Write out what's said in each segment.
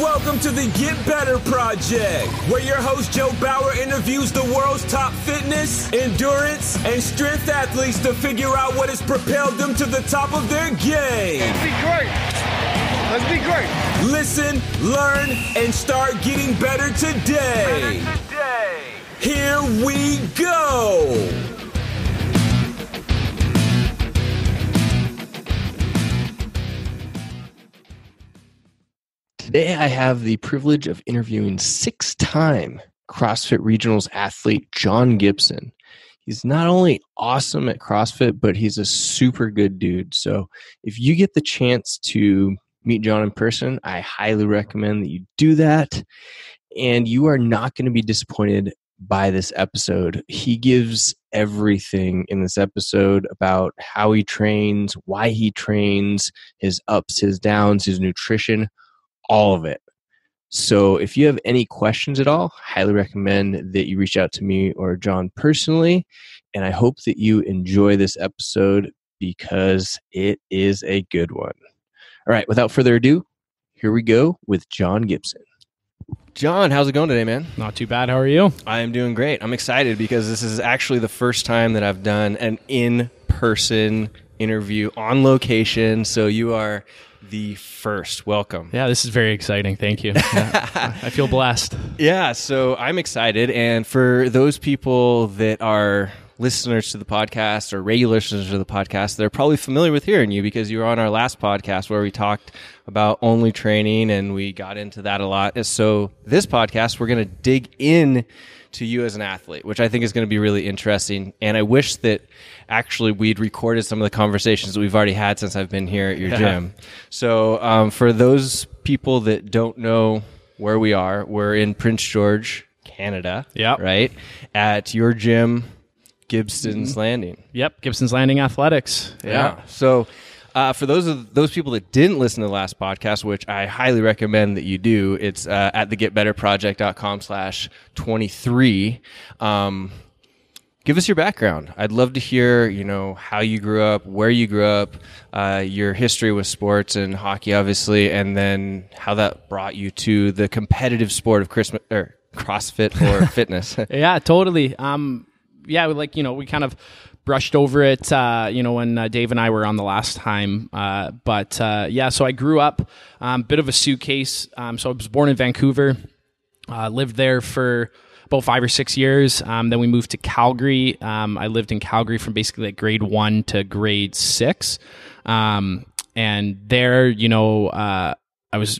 Welcome to the Get Better Project, where your host Joe Bauer interviews the world's top fitness, endurance, and strength athletes to figure out what has propelled them to the top of their game. Let's be great. Let's be great. Listen, learn, and start getting better today. Better today. Here we go. Today, I have the privilege of interviewing six time CrossFit Regionals athlete Jon Gibson. He's not only awesome at CrossFit, but he's a super good dude. So, if you get the chance to meet Jon in person, I highly recommend that you do that. And you are not going to be disappointed by this episode. He gives everything in this episode about how he trains, why he trains, his ups, his downs, his nutrition all of it. So if you have any questions at all, highly recommend that you reach out to me or Jon personally. And I hope that you enjoy this episode because it is a good one. All right, without further ado, here we go with Jon Gibson. Jon, how's it going today, man? Not too bad. How are you? I am doing great. I'm excited because this is actually the first time that I've done an in person interview on location. So you are the first. Welcome. Yeah, this is very exciting. Thank you. Yeah, I feel blessed. Yeah, so I'm excited. And for those people that are listeners to the podcast or regular listeners to the podcast, they're probably familiar with hearing you because you were on our last podcast where we talked about only training and we got into that a lot. So this podcast, we're going to dig in to you as an athlete, which I think is going to be really interesting. And I wish that actually we'd recorded some of the conversations that we've already had since I've been here at your gym. So um, for those people that don't know where we are, we're in Prince George, Canada. Yeah. Right at your gym, Gibson's mm-hmm. Landing. Yep, Gibson's Landing Athletics. Yeah. yeah. So uh, for those of those people that didn't listen to the last podcast, which I highly recommend that you do, it's uh, at thegetbetterproject.com slash 23. Um, give us your background. I'd love to hear, you know, how you grew up, where you grew up, uh, your history with sports and hockey, obviously, and then how that brought you to the competitive sport of Christmas or CrossFit or fitness. yeah, totally. Um, yeah, like you know, we kind of brushed over it, uh, you know, when uh, Dave and I were on the last time. Uh, but uh, yeah, so I grew up, um, bit of a suitcase. Um, so I was born in Vancouver, uh, lived there for five or six years. Um, then we moved to Calgary. Um, I lived in Calgary from basically like grade one to grade six. Um, and there, you know, uh, I was,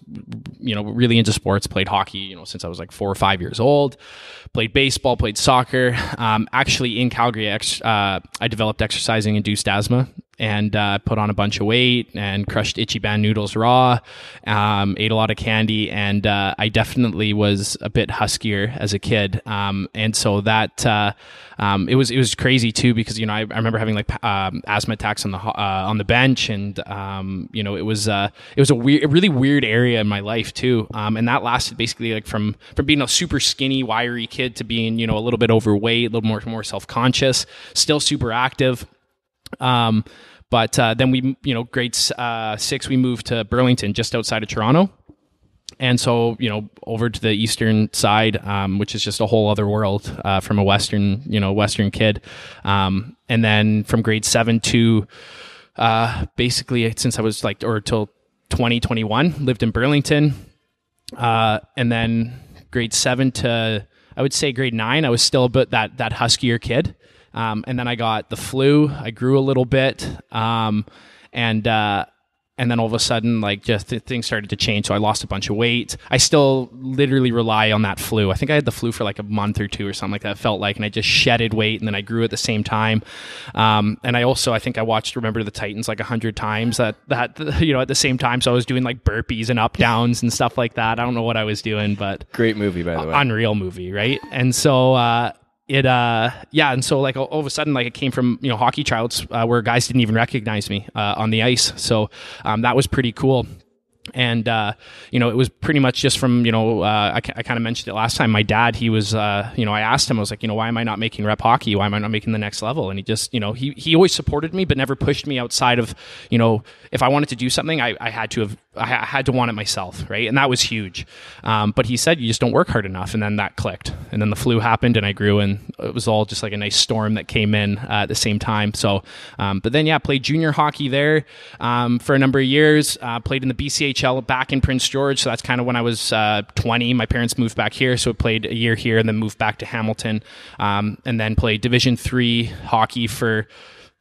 you know, really into sports. Played hockey, you know, since I was like four or five years old. Played baseball, played soccer. Um, actually, in Calgary, ex- uh, I developed exercising induced asthma and uh, put on a bunch of weight and crushed Ichiban noodles raw. Um, ate a lot of candy, and uh, I definitely was a bit huskier as a kid. Um, and so that uh, um, it was it was crazy too because you know I, I remember having like um, asthma attacks on the uh, on the bench, and um, you know it was uh, it was a weird, really weird area in my life too. Um, and that lasted basically like from from being a super skinny, wiry kid to being you know a little bit overweight, a little more more self conscious, still super active. Um, but uh, then we, you know, grade uh, six, we moved to Burlington, just outside of Toronto. And so, you know, over to the eastern side, um, which is just a whole other world uh, from a western, you know, western kid. Um, and then from grade seven to uh, basically since I was like, or till 2021, lived in Burlington. Uh, and then grade seven to, I would say grade nine, I was still a bit that, that huskier kid. Um, and then I got the flu. I grew a little bit. Um, and, uh, and then all of a sudden, like just th- things started to change. So I lost a bunch of weight. I still literally rely on that flu. I think I had the flu for like a month or two or something like that. It felt like, and I just shedded weight, and then I grew at the same time. Um, and I also, I think I watched Remember the Titans like a hundred times that that you know at the same time. So I was doing like burpees and up downs and stuff like that. I don't know what I was doing, but great movie by the way, unreal movie, right? And so. Uh, it uh yeah and so like all, of a sudden like it came from you know hockey tryouts uh, where guys didn't even recognize me uh, on the ice. So um, that was pretty cool. And uh, you know it was pretty much just from you know uh, I, I kind of mentioned it last time. My dad he was uh, you know I asked him I was like you know why am I not making rep hockey? Why am I not making the next level? And he just you know he, he always supported me but never pushed me outside of you know if I wanted to do something I, I had to have I had to want it myself, right? And that was huge. Um, but he said, you just don't work hard enough. And then that clicked. And then the flu happened and I grew, and it was all just like a nice storm that came in uh, at the same time. So, um, but then, yeah, played junior hockey there um, for a number of years, uh, played in the BCHL back in Prince George. So that's kind of when I was uh, 20. My parents moved back here. So I played a year here and then moved back to Hamilton um, and then played Division three hockey for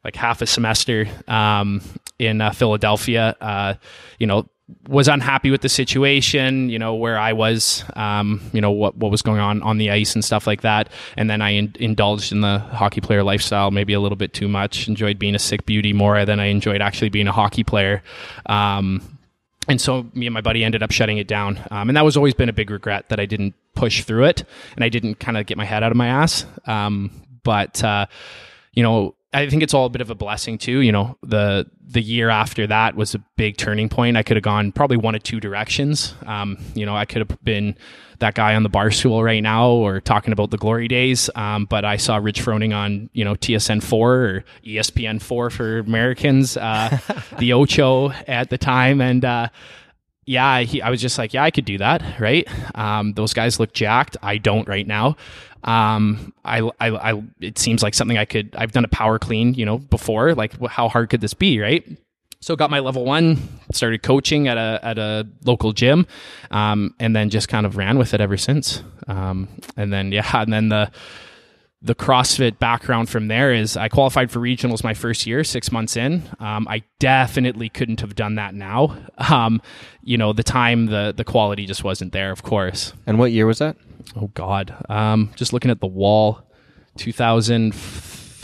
like half a semester um, in uh, Philadelphia. Uh, you know, was unhappy with the situation, you know, where I was, um, you know, what, what was going on on the ice and stuff like that. And then I in- indulged in the hockey player lifestyle maybe a little bit too much, enjoyed being a sick beauty more than I enjoyed actually being a hockey player. Um, and so me and my buddy ended up shutting it down. Um, and that was always been a big regret that I didn't push through it and I didn't kind of get my head out of my ass. Um, but, uh, you know, I think it's all a bit of a blessing too. You know, the the year after that was a big turning point. I could have gone probably one of two directions. Um, you know, I could have been that guy on the bar stool right now or talking about the glory days. Um, but I saw Rich Froning on, you know, TSN 4 or ESPN 4 for Americans, uh, the Ocho at the time. And, uh, yeah, he, I was just like, yeah, I could do that, right? Um, those guys look jacked. I don't right now. Um, I, I, I, it seems like something I could. I've done a power clean, you know, before. Like, how hard could this be, right? So got my level one, started coaching at a at a local gym, um, and then just kind of ran with it ever since. Um, and then yeah, and then the the CrossFit background from there is I qualified for regionals my first year, six months in. Um, I definitely couldn't have done that now. Um, you know, the time, the the quality just wasn't there, of course. And what year was that? Oh God, um, just looking at the wall, 2000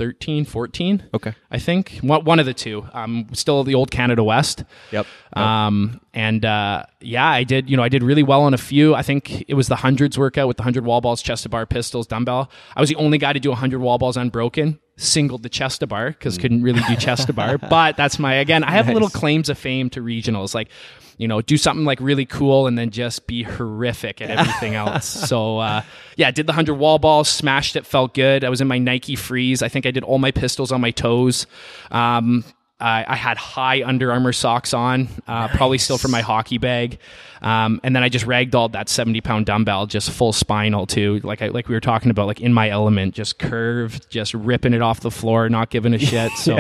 13, 14. Okay. I think one, of the two. Um, still the old Canada West. Yep. Um, and uh, yeah, I did. You know, I did really well on a few. I think it was the hundreds workout with the hundred wall balls, chest to bar, pistols, dumbbell. I was the only guy to do hundred wall balls unbroken. Singled the chest to bar because couldn't really do chest to bar. But that's my again. I have Nice. little claims of fame to regionals. Like, you know, do something like really cool and then just be horrific at everything else. So uh, yeah, did the hundred wall balls, smashed it, felt good. I was in my Nike Frees. I think I did all my pistols on my toes. Um, I, I had high Under Armour socks on, uh, probably still from my hockey bag. Um, and then I just ragdolled that 70 pound dumbbell, just full spinal too. Like I, like we were talking about, like in my element, just curved, just ripping it off the floor, not giving a shit. So,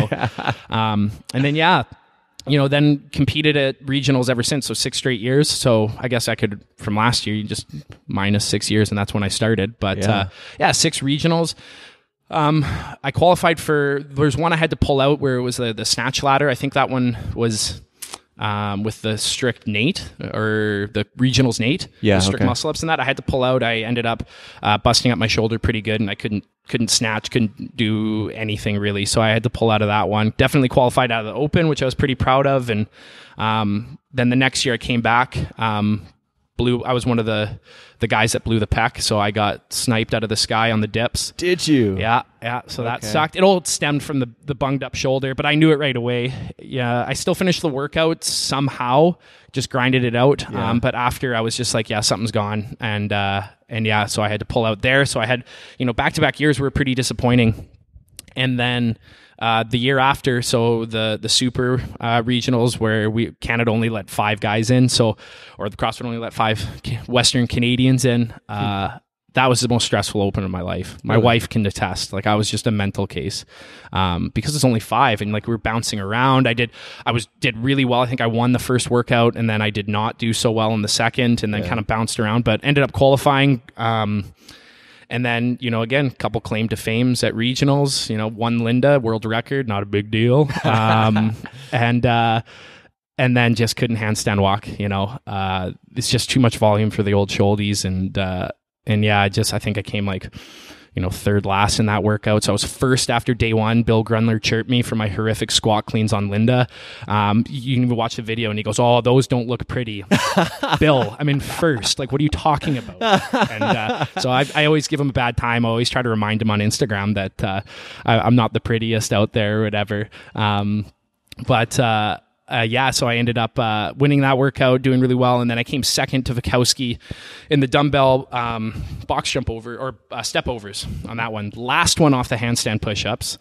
um, and then, yeah, you know, then competed at regionals ever since. So six straight years. So I guess I could from last year, you just minus six years, and that's when I started. But Yeah. uh, yeah, six regionals. Um, I qualified for. There's one I had to pull out where it was the the snatch ladder. I think that one was. Um, with the strict Nate or the regionals Nate, Yeah, the strict okay. muscle ups and that I had to pull out. I ended up uh, busting up my shoulder pretty good, and I couldn't couldn't snatch, couldn't do anything really. So I had to pull out of that one. Definitely qualified out of the open, which I was pretty proud of. And um, then the next year I came back. Um, blew. I was one of the the guys that blew the pec, so I got sniped out of the sky on the dips. Did you? Yeah, yeah. So that Okay. sucked. It all stemmed from the the bunged up shoulder, but I knew it right away. Yeah, I still finished the workout somehow, just grinded it out. Um, but after I was just like, yeah, something's gone, and uh, and yeah, so I had to pull out there. So I had, you know, back to back years were pretty disappointing, and then. Uh, the year after, so the the super uh, regionals where we Canada only let five guys in, so or the CrossFit only let five Western Canadians in. Uh, that was the most stressful open of my life. My wife can attest. Like I was just a mental case um, because it's only five, and like we were bouncing around. I did, I was did really well. I think I won the first workout, and then I did not do so well in the second, and then kind of bounced around, but ended up qualifying. Um, and then, you know, again, a couple claim to fames at regionals, you know, one Linda world record, not a big deal. Um, and, uh, and then just couldn't handstand walk, you know, uh, it's just too much volume for the old shouldies. And, uh, and yeah, I just, I think I came like, you know, third last in that workout. So I was first after day one. Bill Grundler chirped me for my horrific squat cleans on Linda. Um, you can even watch the video and he goes, Oh, those don't look pretty. Bill, I'm in first. Like, what are you talking about? And uh, so I, I always give him a bad time. I always try to remind him on Instagram that uh, I, I'm not the prettiest out there or whatever. Um, but uh, uh, yeah, so I ended up uh, winning that workout, doing really well, and then I came second to Fikowski in the dumbbell um, box jump over or uh, step overs on that one. Last one off the handstand push ups.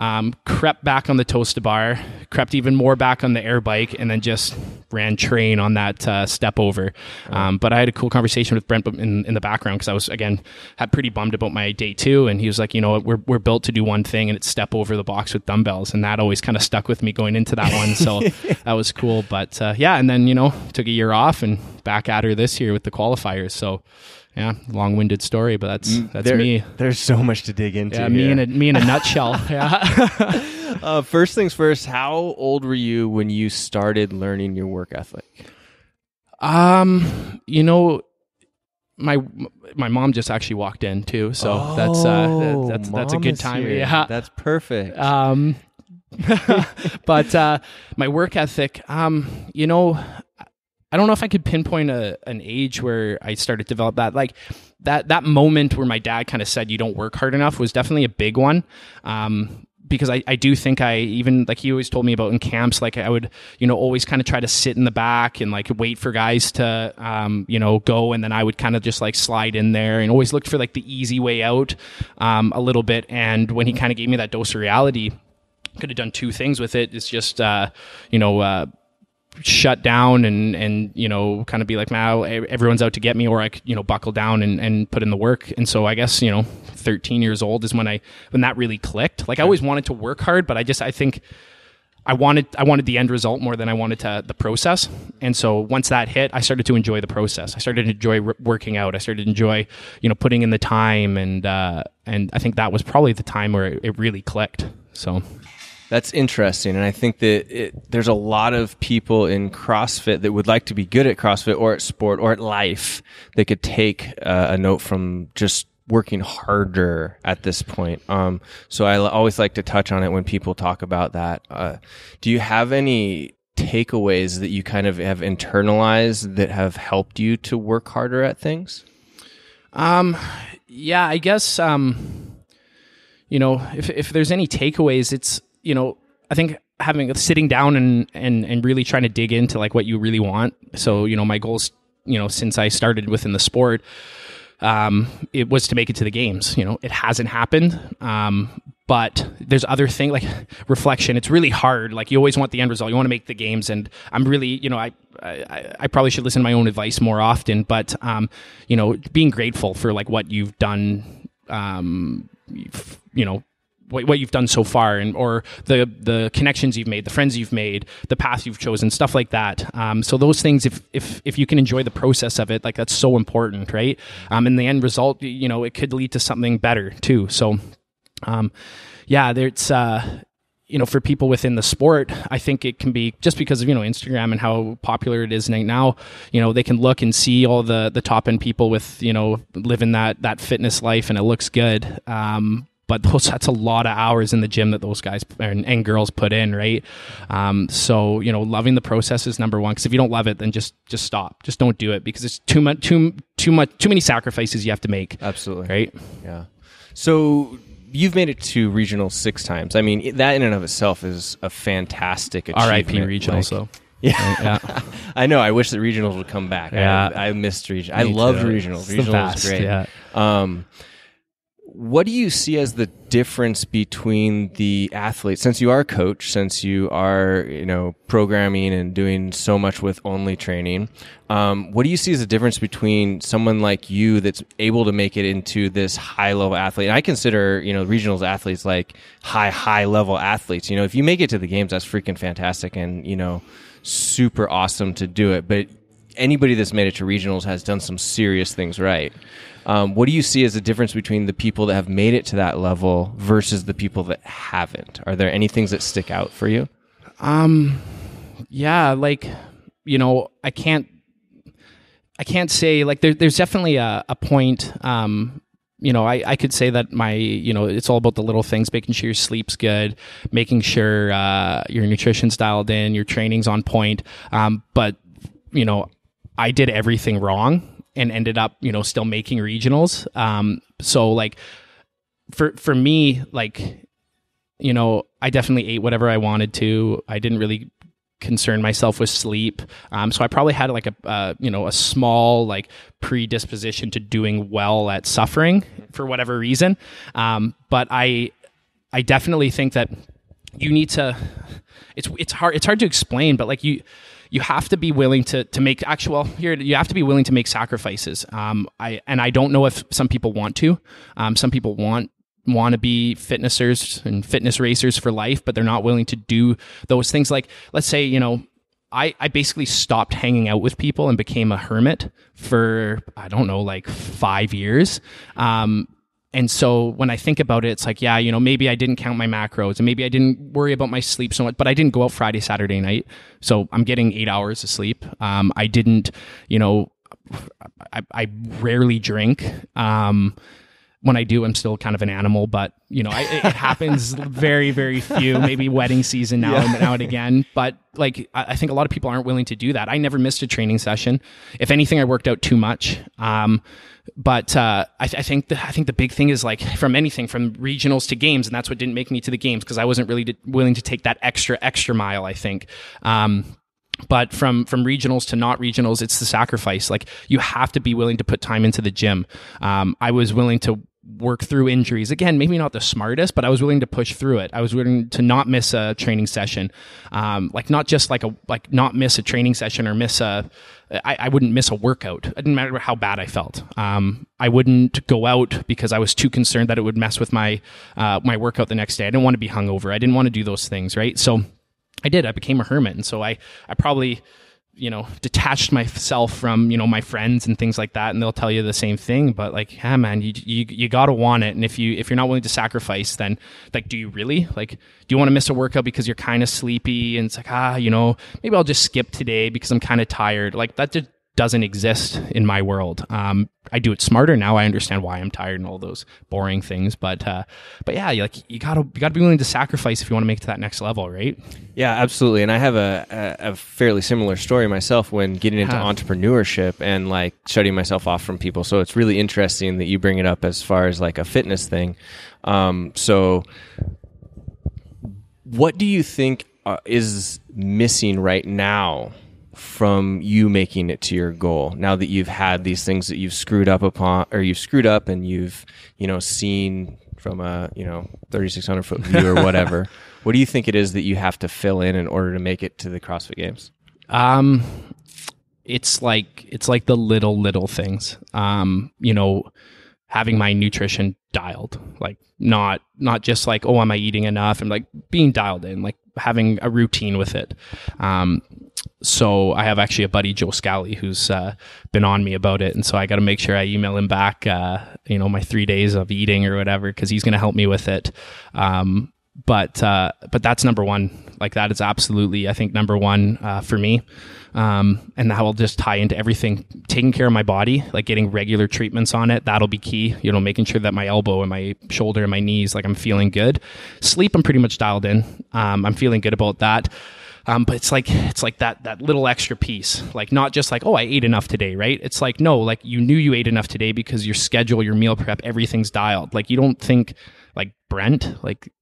Um, crept back on the toes to bar, crept even more back on the air bike, and then just ran train on that uh, step over. Um, but I had a cool conversation with Brent in, in the background because I was again had pretty bummed about my day two, and he was like, you know, we're we're built to do one thing, and it's step over the box with dumbbells, and that always kind of stuck with me going into that one. So that was cool. But uh, yeah, and then you know took a year off and back at her this year with the qualifiers. So yeah, long-winded story, but that's Mm, that's There- me. There's so much to dig into. Yeah, me here. in a me in a nutshell. Yeah. uh, first things first. How old were you when you started learning your work ethic? Um, you know, my my mom just actually walked in too, so that's uh, that, that's that's a Oh, good time. here. Yeah. that's perfect. Um, but uh, my work ethic, um, you know, I don't know if I could pinpoint a, an age where I started to develop that. Like that that moment where my dad kind of said you don't work hard enough was definitely a big one. Um, because I, I do think I even like he always told me about in camps like I would you know always kind of try to sit in the back and like wait for guys to um, you know go and then I would kind of just like slide in there and always looked for like the easy way out um, a little bit and when he kind of gave me that dose of reality could have done two things with it. It's just uh, you know uh, shut down and and you know kind of be like, now everyone's out to get me, or I could you know buckle down and, and put in the work. And so I guess you know, 13 years old is when I when that really clicked. Like I always wanted to work hard, but I just I think. I wanted I wanted the end result more than I wanted to the process, and so once that hit, I started to enjoy the process. I started to enjoy r- working out. I started to enjoy, you know, putting in the time, and uh, and I think that was probably the time where it, it really clicked. So That's interesting, and I think that it, there's a lot of people in CrossFit that would like to be good at CrossFit or at sport or at life. They could take uh, a note from just working harder at this point. Um, so I l- always like to touch on it when people talk about that. Uh, do you have any takeaways that you kind of have internalized that have helped you to work harder at things? Um, yeah, I guess um, you know, if if there's any takeaways, it's you know, I think having sitting down and and and really trying to dig into like what you really want. So you know, my goals, you know, since I started within the sport, um, it was to make it to the games. You know, it hasn't happened. Um, but there's other thing like reflection. It's really hard. Like you always want the end result. You want to make the games, and I'm really, you know, I, I, I probably should listen to my own advice more often. But um, you know, being grateful for like what you've done, um, you know, what, what you've done so far and or the the connections you've made the friends you've made the path you've chosen stuff like that. Um, so those things if if if you can enjoy the process of it like that's so important right? Um, and the end result you know it could lead to something better too. So um, yeah there's uh, you know for people within the sport i think it can be just because of you know instagram and how popular it is now you know they can look and see all the the top end people with you know living that that fitness life and it looks good. Um, but those that's a lot of hours in the gym that those guys and, and girls put in right um, so you know loving the process is number one because if you don't love it then just just stop just don't do it because it's too much too too much too many sacrifices you have to make Absolutely. right Yeah. So you've made it to regional six times. I mean, that in and of itself is a fantastic achievement. rip regional Like- so Yeah. yeah I know. I wish that regionals would come back. Yeah. I, I missed regional. I loved too. regionals. It's the Regional was great. yeah. Um, what do you see as the difference between the athletes? Since you are a coach, since you are, you know, programming and doing so much with only training, um, what do you see as the difference between someone like you that's able to make it into this high level athlete? And I consider, you know, regionals athletes like high, high level athletes. You know, if you make it to the games, that's freaking fantastic and, you know, super awesome to do it. But anybody that's made it to regionals has done some serious things right. Um, what do you see as the difference between the people that have made it to that level versus the people that haven't? Are there any things that stick out for you? Um, yeah, like you know, I can't, I can't say like there, there's definitely a, a point. Um, you know, I, I could say that my, you know, it's all about the little things, making sure your sleep's good, making sure uh, your nutrition's dialed in, your training's on point. Um, but you know, I did everything wrong and ended up, you know, still making regionals. Um, so like for for me, like you know, I definitely ate whatever I wanted to. I didn't really concern myself with sleep. Um, so I probably had like a, uh, you know, a small like predisposition to doing well at suffering for whatever reason. Um, but I, I definitely think that you need to. It's it's hard it's hard to explain, but like you you have to be willing to to make actual here you have to be willing to make sacrifices. Um, I and I don't know if some people want to. Um, some people want want to be fitnessers and fitness racers for life, but they're not willing to do those things. Like let's say you know I, I basically stopped hanging out with people and became a hermit for I don't know like five years. Um, and so when I think about it, it's like, yeah, you know, maybe I didn't count my macros and maybe I didn't worry about my sleep so much, but I didn't go out Friday, Saturday night. So I'm getting eight hours of sleep. Um, I didn't, you know, I, I rarely drink. Um, when I do, I'm still kind of an animal, but you know, I, it happens very, very few. Maybe wedding season now yeah. and now and again, but like I think a lot of people aren't willing to do that. I never missed a training session. If anything, I worked out too much. Um, but uh, I, th- I, think the, I think the big thing is like from anything from regionals to games, and that's what didn't make me to the games because I wasn't really d- willing to take that extra extra mile. I think. Um, but from from regionals to not regionals it's the sacrifice like you have to be willing to put time into the gym um, i was willing to work through injuries. Again, maybe not the smartest, but I was willing to push through it. I was willing to not miss a training session, um, like not just like a like not miss a training session or miss a. I, I wouldn't miss a workout. It didn't matter how bad I felt. Um, I wouldn't go out because I was too concerned that it would mess with my uh, my workout the next day. I didn't want to be hungover. I didn't want to do those things. Right. So I did. I became a hermit, and so I I probably you know detached myself from you know my friends and things like that and they'll tell you the same thing but like yeah man you you, you got to want it and if you if you're not willing to sacrifice then like do you really? Like do you want to miss a workout because you're kind of sleepy and it's like ah you know maybe I'll just skip today because I'm kind of tired? Like that just doesn't exist in my world. Um, I do it smarter now. I understand why I'm tired and all those boring things. But uh, but yeah, like you gotta you gotta be willing to sacrifice if you want to make it to that next level, right? Yeah, absolutely. And I have a, a, a fairly similar story myself when getting into entrepreneurship and like shutting myself off from people. So it's really interesting that you bring it up as far as like a fitness thing. Um, so what do you think uh, is missing right now from you making it to your goal. Now that you've had these things that you've screwed up upon or you've screwed up and you've you know seen from a you know 3600 foot view or whatever what do you think it is that you have to fill in in order to make it to the crossfit games? Um it's like it's like the little little things. Um you know having my nutrition dialed like not not just like oh am i eating enough? And like being dialed in like having a routine with it um so I have actually a buddy Joe Scally who's uh, been on me about it, and so I got to make sure I email him back, uh, you know, my three days of eating or whatever, because he's going to help me with it. Um, but uh, but that's number one. Like that is absolutely, I think, number one uh, for me. Um, and that will just tie into everything. Taking care of my body, like getting regular treatments on it, that'll be key. You know, making sure that my elbow and my shoulder and my knees, like I'm feeling good. Sleep, I'm pretty much dialed in. Um, I'm feeling good about that. Um, but it's like it's like that that little extra piece, like not just like oh I ate enough today, right? It's like no, like you knew you ate enough today because your schedule, your meal prep, everything's dialed. Like you don't think like Brent, like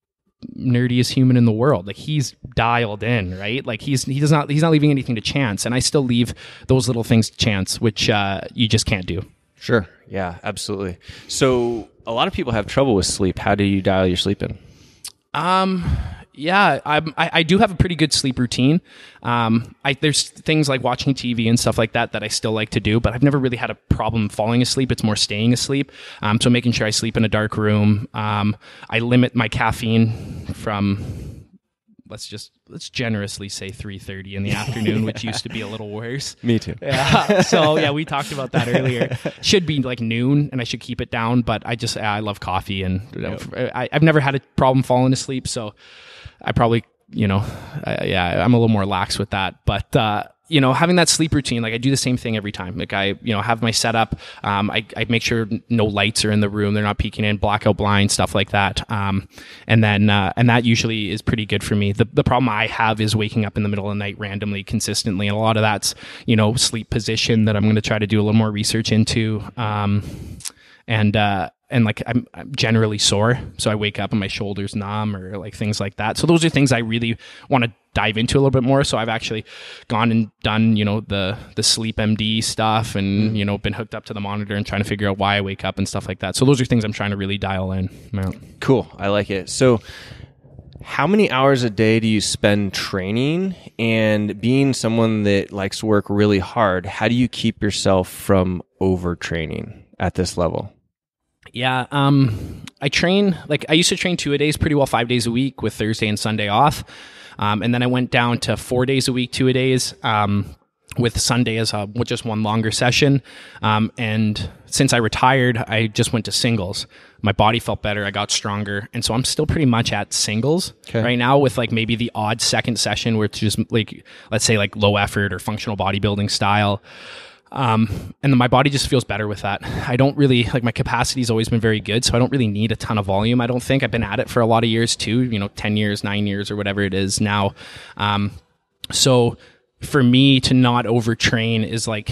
nerdiest human in the world. Like he's dialed in, right? Like he's he does not he's not leaving anything to chance, and I still leave those little things to chance, which uh, you just can't do. Sure. Yeah. Absolutely. So a lot of people have trouble with sleep. How do you dial your sleep in? Um, yeah, I'm, I, I do have a pretty good sleep routine. Um, I, there's things like watching TV and stuff like that that I still like to do, but I've never really had a problem falling asleep. It's more staying asleep. Um, so making sure I sleep in a dark room. Um, I limit my caffeine from let's just let's generously say 3:30 in the afternoon, which used to be a little worse. Me too. Yeah. So yeah, we talked about that earlier. Should be like noon, and I should keep it down. But I just I love coffee, and yep. I, I've never had a problem falling asleep. So I probably, you know, I, yeah, I'm a little more lax with that. But, uh, you know, having that sleep routine, like I do the same thing every time. Like I, you know, have my setup. Um, I, I make sure no lights are in the room; they're not peeking in, blackout blinds, stuff like that. Um, and then, uh, and that usually is pretty good for me. The the problem I have is waking up in the middle of the night randomly, consistently, and a lot of that's you know sleep position that I'm going to try to do a little more research into. Um, and uh, and like I'm, I'm, generally sore so i wake up and my shoulders numb or like things like that so those are things i really want to dive into a little bit more. So I've actually gone and done, you know, the the sleep MD stuff and, mm-hmm. you know, been hooked up to the monitor and trying to figure out why I wake up and stuff like that. So those are things I'm trying to really dial in. Yeah. Cool. I like it. So, how many hours a day do you spend training? And being someone that likes to work really hard, how do you keep yourself from overtraining at this level? Yeah, um, I train like I used to train two a days pretty well, five days a week with Thursday and Sunday off, um, and then I went down to four days a week, two a days. Um, with Sunday as a just one longer session, um, and since I retired, I just went to singles. My body felt better. I got stronger, and so I'm still pretty much at singles Okay. right now. With like maybe the odd second session where it's just like let's say like low effort or functional bodybuilding style um, and my body just feels better with that. I don't really like my capacity's always been very good, so I don't really need a ton of volume. I don't think I've been at it for a lot of years too. You know, ten years, nine years, or whatever it is now. Um, so for me to not overtrain is like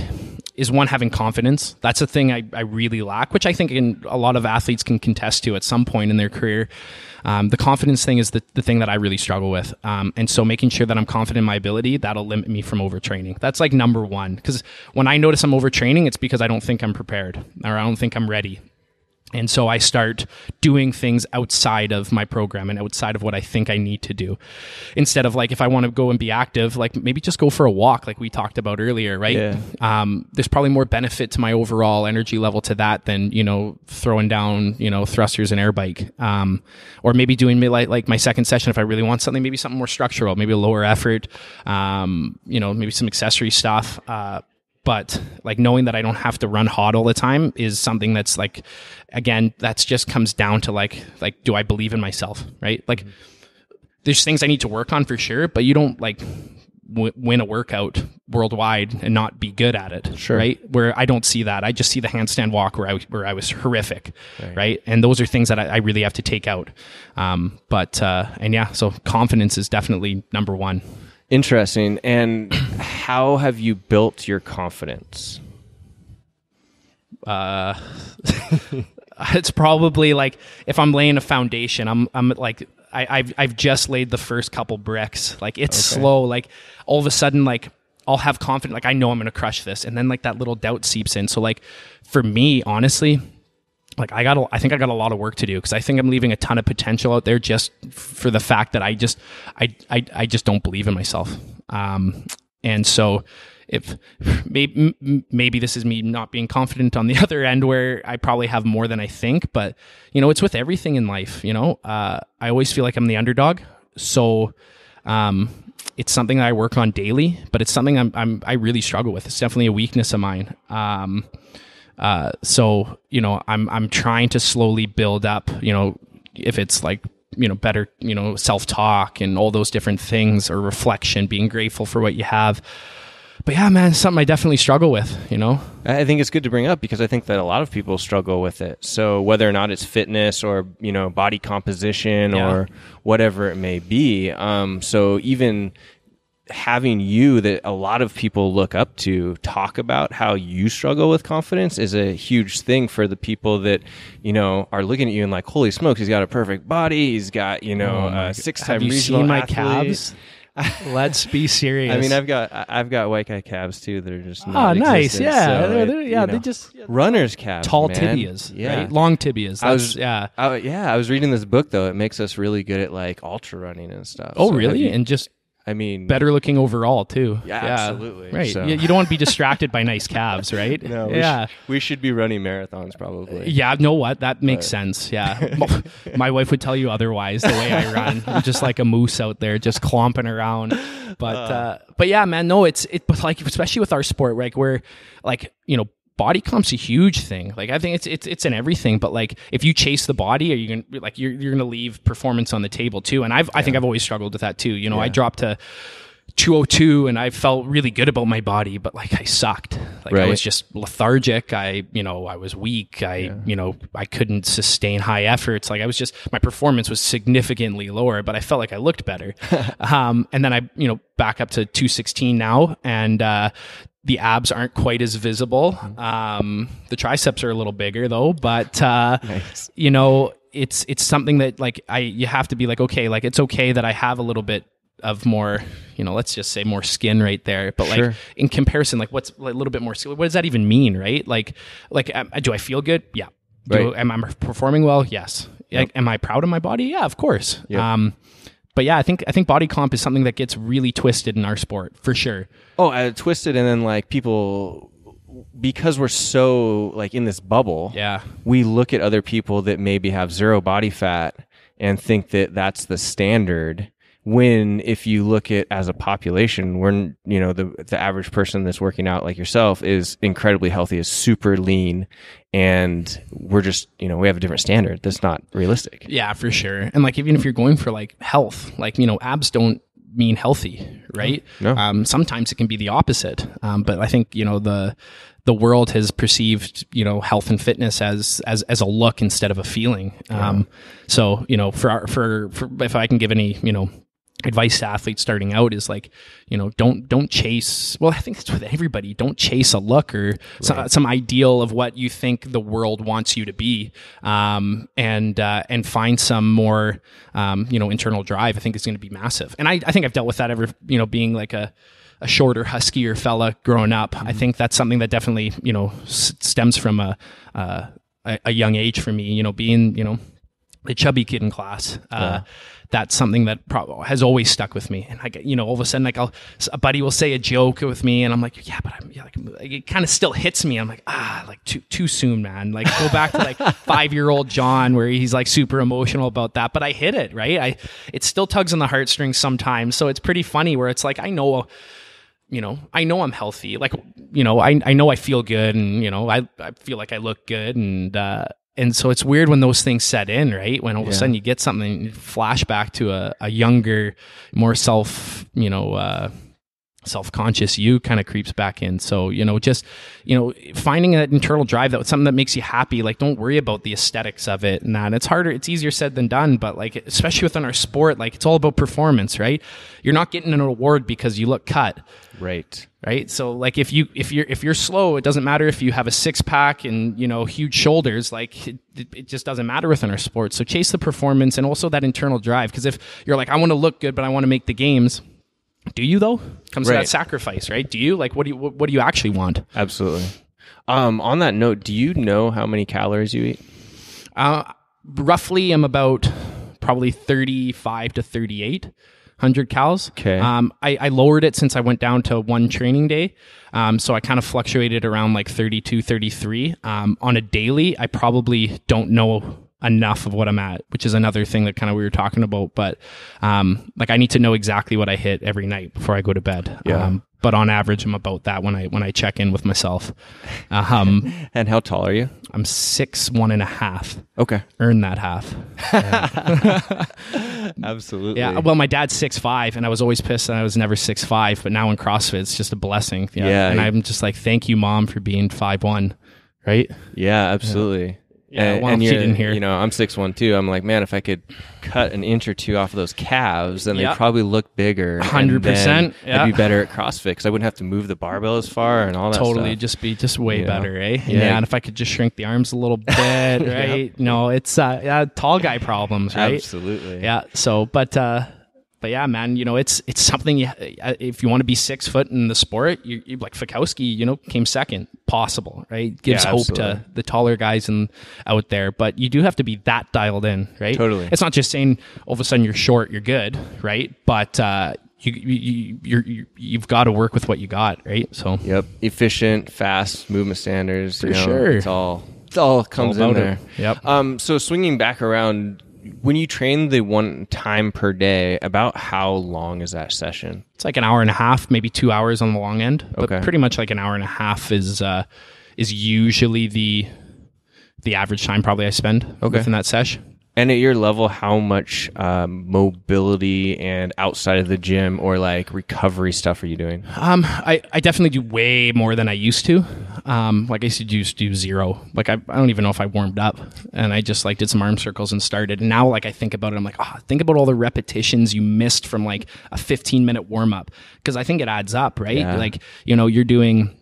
is one having confidence. That's a thing I, I really lack, which I think in, a lot of athletes can contest to at some point in their career. Um, the confidence thing is the, the thing that I really struggle with. Um, and so making sure that I'm confident in my ability, that'll limit me from overtraining. That's like number one. Because when I notice I'm overtraining, it's because I don't think I'm prepared or I don't think I'm ready. And so I start doing things outside of my program and outside of what I think I need to do. Instead of like, if I want to go and be active, like maybe just go for a walk, like we talked about earlier, right? Yeah. Um, there's probably more benefit to my overall energy level to that than, you know, throwing down, you know, thrusters and air bike. Um, or maybe doing like, like my second session, if I really want something, maybe something more structural, maybe a lower effort, um, you know, maybe some accessory stuff. Uh, but like knowing that I don't have to run hot all the time is something that's like again that's just comes down to like like do I believe in myself right? Like there's things I need to work on for sure but you don't like w- win a workout worldwide and not be good at it Sure. right? Where I don't see that. I just see the handstand walk where I where I was horrific right, and those are things that I, I really have to take out. Um but uh and yeah so confidence is definitely number one Interesting. And how have you built your confidence? Uh, it's probably like if I'm laying a foundation, I'm I'm like I, I've I've just laid the first couple bricks. Like it's slow. Like all of a sudden, like I'll have confidence. Like I know I'm gonna crush this, and then like that little doubt seeps in. So like for me, honestly, like I got, a, I think I got a lot of work to do because I think I'm leaving a ton of potential out there just for the fact that I just, I, I, I just don't believe in myself. Um, and so if maybe, maybe this is me not being confident on the other end where I probably have more than I think, but you know, it's with everything in life, you know, uh, I always feel like I'm the underdog. So, um, it's something that I work on daily, but it's something I'm, I'm I really struggle with. It's definitely a weakness of mine. Um, uh, so you know, I'm I'm trying to slowly build up. You know, if it's like you know better you know self talk and all those different things or reflection, being grateful for what you have. But yeah, man, something I definitely struggle with. You know, I think it's good to bring up because I think that a lot of people struggle with it. So whether or not it's fitness or you know body composition Yeah. or whatever it may be, um, so even having you that a lot of people look up to talk about how you struggle with confidence is a huge thing for the people that you know are looking at you and like holy smokes he's got a perfect body he's got you know oh a six time you regional seen my athlete. calves? Let's be serious. I mean, I've got I've got white guy calves too. that are just oh, nice, yeah, so They're- they're- you yeah, know. they just runners calves, tall man. tibias, yeah. right? Long tibias. That's, I was yeah. I, yeah, I was reading this book though. It makes us really good at like ultra running and stuff. Oh, So really? you- and just I mean, better looking overall too. Yeah, absolutely. Right. So- You, you don't want to be distracted by nice calves, right? No, we yeah. sh- we should be running marathons probably. Yeah, know what? That makes sense. Yeah. My- My wife would tell you otherwise the way I run. I'm just like a moose out there just clomping around. But uh, but yeah, man, no, it's it but like especially with our sport, like we're like, you know, body comp's a huge thing. Like I think it's it's it's in everything, but like if you chase the body, are you gonna like you're you're gonna leave performance on the table too. And I've I think I've always struggled with that too. You know, I dropped to 202 and I felt really good about my body, but like I sucked. Like I was just lethargic. I, you know, I was weak. I, you know, I couldn't sustain high efforts. Like I was just, my performance was significantly lower, but I felt like I looked better. um, and then I, you know, back up to 216 now and, uh, the abs aren't quite as visible. Um, the triceps are a little bigger though, but, uh, you know, it's, it's something that like I, you have to be like, okay, like it's okay that I have a little bit of more, you know, let's just say more skin right there. But like Sure. in comparison, like what's like, a little bit more skill? What does that even mean, right? Like, like um, do I feel good? Yeah. Do, Right. Am I performing well? Yes. Like, am I proud of my body? Yeah, of course. Yep. Um, but yeah, I think I think body comp is something that gets really twisted in our sport for sure. Oh, uh, twisted, and then like people, because we're so like in this bubble. Yeah. we look at other people that maybe have zero body fat and think that that's the standard when if you look at as a population we're you know the the average person that's working out like yourself is incredibly healthy is super lean and we're just you know we have a different standard that's not realistic Yeah, for sure. And like even if you're going for like health, like you know, abs don't mean healthy, right? No. Um, sometimes it can be the opposite. Um, but I think you know the the world has perceived you know health and fitness as as as a look instead of a feeling. Um, so you know for our, for for if I can give any you know advice to athletes starting out is like you know don't don't chase well i think it's with everybody don't chase a look or some, some ideal of what you think the world wants you to be um, and uh, and find some more um, you know internal drive i think is going to be massive and I, I think i've dealt with that ever you know being like a a shorter, huskier fella growing up. I think that's something that definitely, you know, s- stems from a, uh, a a young age for me. You know, being, you know, the chubby kid in class. Uh, That's something that pro- has always stuck with me. And I get, you know, all of a sudden, like I'll, a buddy will say a joke with me, and I'm like, yeah, but I'm yeah, like, like, it kind of still hits me. I'm like, ah, like too too soon, man. Like go back to like five year old Jon, where he's like super emotional about that. But I hit it right. I it still tugs on the heartstrings sometimes. So it's pretty funny where it's like I know you know, I know I'm healthy. Like, you know, I, I know I feel good and, you know, I, I feel like I look good. And, uh, and so it's weird when those things set in, right? When all of a sudden you get something, you flash to a, a younger, more self, you know, uh, self-conscious you kind of creeps back in. So you know just you know finding that internal drive that something that makes you happy like don't worry about the aesthetics of it. And that it's harder it's easier said than done but like especially within our sport like it's all about performance right? You're not getting an award because you look cut. Right. Right? So like if you if you're if you're slow it doesn't matter if you have a six pack and you know huge shoulders like it, it it just doesn't matter within our sport. So chase the performance and also that internal drive because if you're like i want to look good but i want to make the games do you though comes to that sacrifice right do you like what do you what, do you actually want absolutely um on that note do you know how many calories you eat uh roughly i'm about probably 35 to 38 100 cals. Okay. Um, I, I lowered it since I went down to one training day. Um, so I kind of fluctuated around like 32, 33. Um, on a daily, I probably don't know enough of what I'm at, which is another thing that kind of we were talking about. But um, like I need to know exactly what I hit every night before I go to bed. Yeah. Um, but on average, I'm about that when I when I check in with myself. Um, and how tall are you I'm six one and a half. okay Earn that half. absolutely Yeah. Well, my dad's six five, and I was always pissed that I was never six five. But now in CrossFit, it's just a blessing. Yeah. And I'm just like, thank you, mom, for being five one. Right. Yeah, absolutely. Yeah, and, and she didn't hear. You know, I'm six one too. I'm like, man, if I could cut an inch or two off of those calves, then Yeah. they'd probably look bigger. 100%, then yeah. I'd be better at CrossFit because I wouldn't have to move the barbell as far and all that. Totally. stuff. Just be just way Yeah. better, eh? Yeah. Yeah. And if I could just shrink the arms a little bit, right? No, it's uh, tall guy problems, right? Absolutely. Yeah. So, but uh, but yeah, man, you know, it's it's something. You, uh, if you want to be six foot in the sport, you, you like Fikowski, you know, came second, possible, right? Gives Yeah, hope to the taller guys and out there, but you do have to be that dialed in, right? Totally. It's not just saying all of a sudden you're short, you're good, right? But uh, you, you you're, you you've got to work with what you got, right? So Yep. Efficient, fast movement standards. For sure. It's all. It's all comes all in there. it. Yep. Um. So swinging back around, when you train the one time per day, about how long is that session? it's like an hour and a half, maybe two hours on the long end, but Okay. pretty much like an hour and a half is uh, is usually the the average time probably I spend Okay. within that sesh. And at your level, how much um, mobility and outside of the gym or like recovery stuff are you doing? Um, I, I definitely do way more than I used to. Um, like I used to just do zero. Like I, I don't even know if I warmed up, and I just like did some arm circles and started. And now like I think about it, I'm like, oh, think about all the repetitions you missed from like a 15 minute warm up because I think it adds up, right? Yeah. Like you know you're doing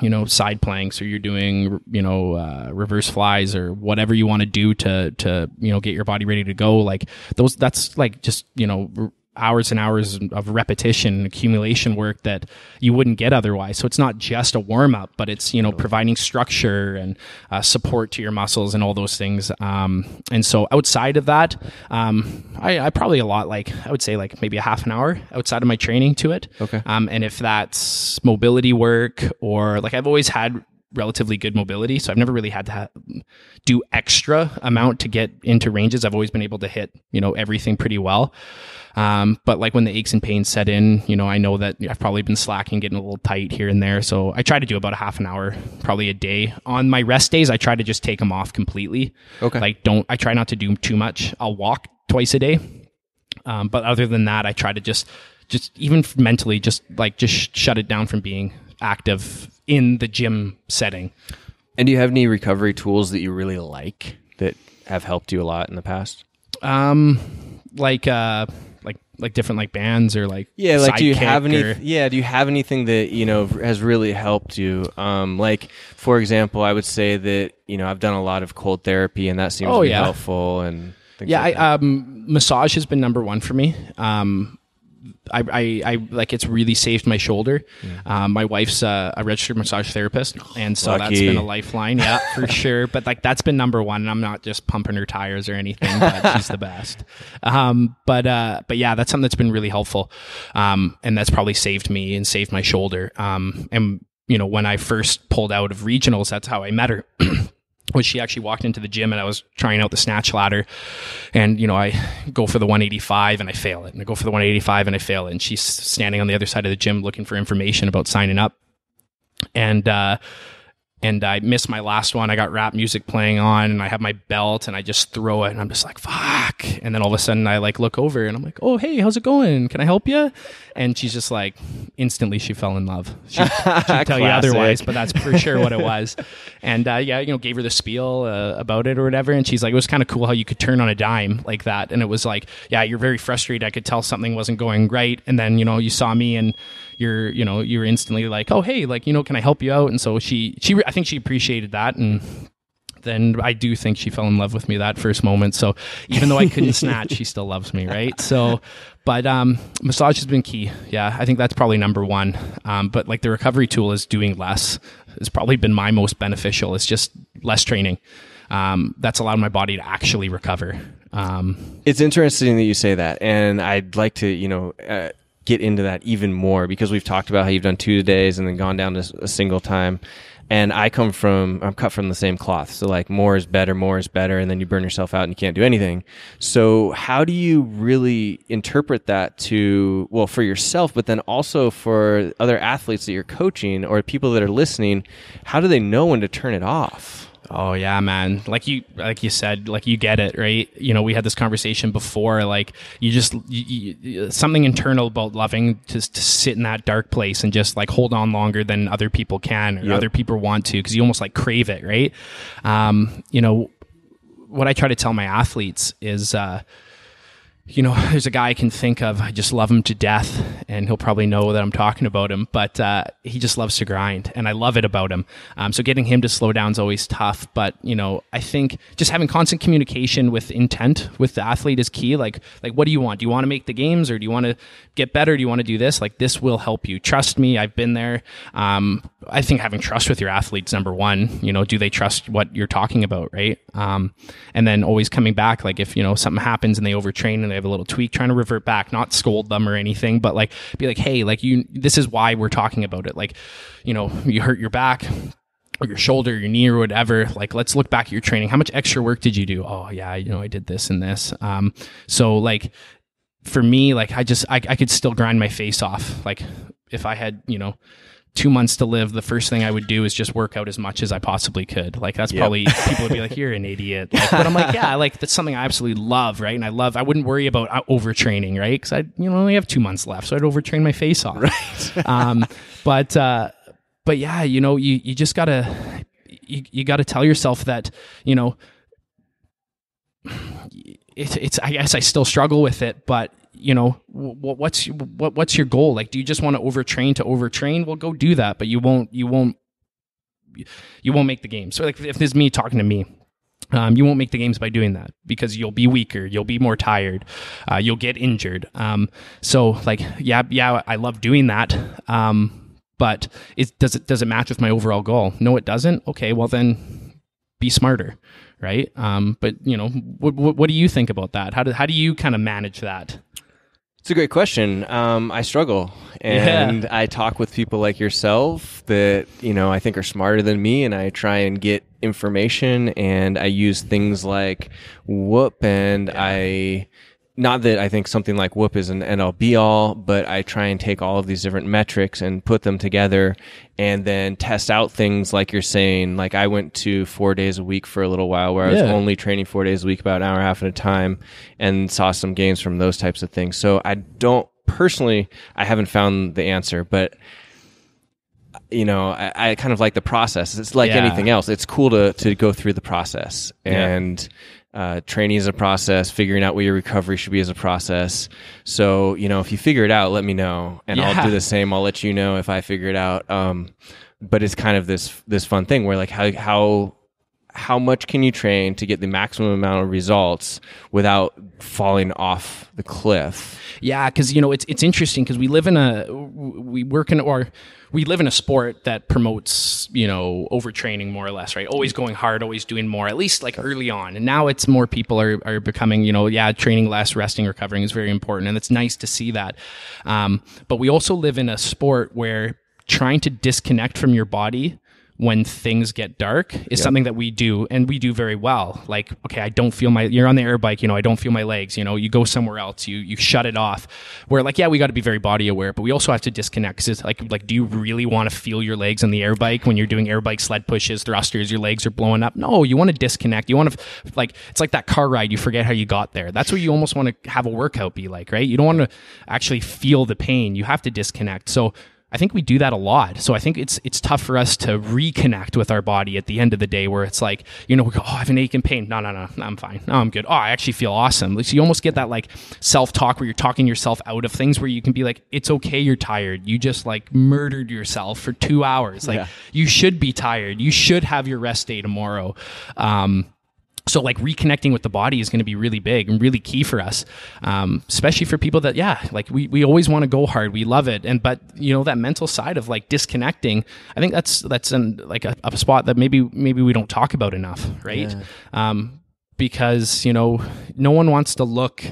you know side planks or you're doing you know uh, reverse flies or whatever you want to do to to you know get your body ready to go like those that's like just you know hours and hours of repetition and accumulation work that you wouldn't get otherwise. So it's not just a warm up but it's you know providing structure and uh, support to your muscles and all those things. Um, and so outside of that um, I, I, probably a lot like i would say like maybe a half an hour outside of my training to it. Okay. Um, and if that's mobility work or like i've always had relatively good mobility. So I've never really had to ha- do extra amount to get into ranges. I've always been able to hit, you know, everything pretty well. Um, but like when the aches and pains set in, you know, I know that I've probably been slacking, getting a little tight here and there. So I try to do about a half an hour, probably a day. On my rest days, I try to just take them off completely. Okay. Like don't, I try not to do too much. I'll walk twice a day. Um, but other than that, I try to just, just even mentally, just like just shut it down from being active in the gym setting. And do you have any recovery tools that you really like that have helped you a lot in the past? Um, like uh, like like different like bands or like yeah, like do you have any? or- Yeah, do you have anything that you know has really helped you? Um, like for example, I would say that you know I've done a lot of cold therapy, and that seems Oh, to be yeah. helpful. And things yeah, like I, um, massage has been number one for me. Um, I, I, I like it's really saved my shoulder. Um, my wife's uh, a registered massage therapist, and so that's been a lifeline. Yeah, for sure. But like that's been number one. And I'm not just pumping her tires or anything, but she's the best. Um, but uh, but yeah, that's something that's been really helpful, um, and that's probably saved me and saved my shoulder. Um, and you know when I first pulled out of regionals, that's how I met her. was she actually walked into the gym and I was trying out the snatch ladder and you know I go for the 185 and I fail it and I go for the 185 and I fail it. And she's standing on the other side of the gym looking for information about signing up. And uh and I missed my last one. I got rap music playing on and I have my belt and I just throw it and I'm just like, fuck. And then all of a sudden I like look over and I'm like, oh, hey, how's it going? Can I help you? And she's just like, instantly she fell in love. She, she'd tell you otherwise, but that's for sure what it was. And uh, yeah, you know, gave her the spiel uh, about it or whatever. And she's like, it was kind of cool how you could turn on a dime like that. And it was like, yeah, you're very frustrated. I could tell something wasn't going right. And then, you know, you saw me and you're, you know, you're instantly like, oh, hey, like, you know, can I help you out? And so she, she, I think she appreciated that. And then I do think she fell in love with me that first moment. So even though I couldn't snatch, she still loves me, right? So, but um, massage has been key. Yeah, I think that's probably number one. Um, but like the recovery tool is doing less. It's probably been my most beneficial. It's just less training. Um, that's allowed my body to actually recover. Um, It's interesting that you say that, and I'd like to, you know, uh, get into that even more because we've talked about how you've done two days and then gone down to a single time. And I come from, I'm cut from the same cloth. So like more is better, more is better, and then you burn yourself out and you can't do anything. So how do you really interpret that to, well, for yourself, but then also for other athletes that you're coaching or people that are listening? How do they know when to turn it off? Oh yeah, man. Like you, like you said, like you get it, right? You know, we had this conversation before. Like you just you, you, something internal about loving to, to sit in that dark place and just like hold on longer than other people can or Yep. other people want to, because you almost like crave it, right? Um, you know, what I try to tell my athletes is, uh, you know, there's a guy I can think of. I just love him to death, and he'll probably know that I'm talking about him. But uh, he just loves to grind, and I love it about him. Um, so getting him to slow down is always tough. But you know, I think just having constant communication with intent with the athlete is key. Like, like what do you want? Do you want to make the games, or do you want to get better? Do you want to do this? Like, this will help you. Trust me, I've been there. Um, I think having trust with your athletes number one. You know, do they trust what you're talking about, right? Um, and then always coming back. Like if you know something happens and they overtrain and they have a little tweak, trying to revert back, not scold them or anything, but like be like, hey, like you, this is why we're talking about it. Like, you know, you hurt your back or your shoulder, your knee, or whatever. Like, let's look back at your training. How much extra work did you do? Oh yeah, you know, I did this and this. Um, so like for me, like I just I, I could still grind my face off. Like if I had, you know, two months to live, the first thing I would do is just work out as much as I possibly could. Like that's probably people would be like, "You're an idiot," like, but I'm like, "Yeah, like that's something I absolutely love, right?" And I love. I wouldn't worry about uh, overtraining, right? Because I, you know, only have two months left, so I'd overtrain my face off. Right. um, but uh, but yeah, you know, you you just gotta you, you gotta tell yourself that you know it's, it's I guess I still struggle with it, but you know, what, what's what, what's your goal? Like, do you just want to overtrain to overtrain? Well, go do that, but you won't you won't you won't make the game. So like, if this is me talking to me, Um, you won't make the games by doing that because you'll be weaker, you'll be more tired, uh, you'll get injured. Um, so, like, yeah, yeah, I love doing that. Um, but it, does it does it match with my overall goal? No, it doesn't. Okay, well then, be smarter, right? Um, but you know, what, what, what do you think about that? How do how do you kind of manage that? It's a great question. Um, I struggle, and Yeah. I talk with people like yourself that you know I think are smarter than me, and I try and get information, and I use things like Whoop, and I. Not that I think something like Whoop is an end all be all, but I try and take all of these different metrics and put them together and then test out things like you're saying. Like I went to four days a week for a little while where I was Yeah. only training four days a week, about an hour and a half at a time, and saw some gains from those types of things. So I don't personally, I haven't found the answer, but you know, I, I kind of like the process. It's like Yeah. anything else. It's cool to to go through the process Yeah. Uh, training is a process. Figuring out what your recovery should be is a process. So you know, if you figure it out, let me know, and I'll do the same. I'll let you know if I figure it out. Um, but it's kind of this this fun thing where like how how how much can you train to get the maximum amount of results without falling off the cliff? Yeah, because you know it's it's interesting because we live in a we work in or we live in a sport that promotes you know overtraining more or less, right? Always going hard, always doing more. At least like early on, and now it's more people are are becoming you know yeah training less, resting, recovering is very important, and it's nice to see that. Um, but we also live in a sport where trying to disconnect from your body when things get dark is something that we do and we do very well. Like okay i don't feel my you're on the air bike you know i don't feel my legs you know you go somewhere else you you shut it off. Where like yeah we got to be very body aware but we also have to disconnect because it's like like do you really want to feel your legs on the air bike when you're doing air bike sled pushes thrusters your legs are blowing up? No you want to disconnect you want to like it's like that car ride you forget how you got there. That's what you almost want to have a workout be like right? You don't want to actually feel the pain you have to disconnect. So I think we do that a lot. So I think it's it's tough for us to reconnect with our body at the end of the day where it's like, you know, we go, oh, I have an ache and pain. No, no, no, I'm fine. No, I'm good. Oh, I actually feel awesome. So you almost get that like self-talk where you're talking yourself out of things where you can be like, it's okay, you're tired. You just like murdered yourself for two hours. Like Yeah. you should be tired. You should have your rest day tomorrow. Um, so like reconnecting with the body is going to be really big and really key for us um, especially for people that yeah like we, we always want to go hard we love it. And but you know that mental side of like disconnecting i think that's that's an, like a, a spot that maybe maybe we don't talk about enough right? Um, because you know no one wants to look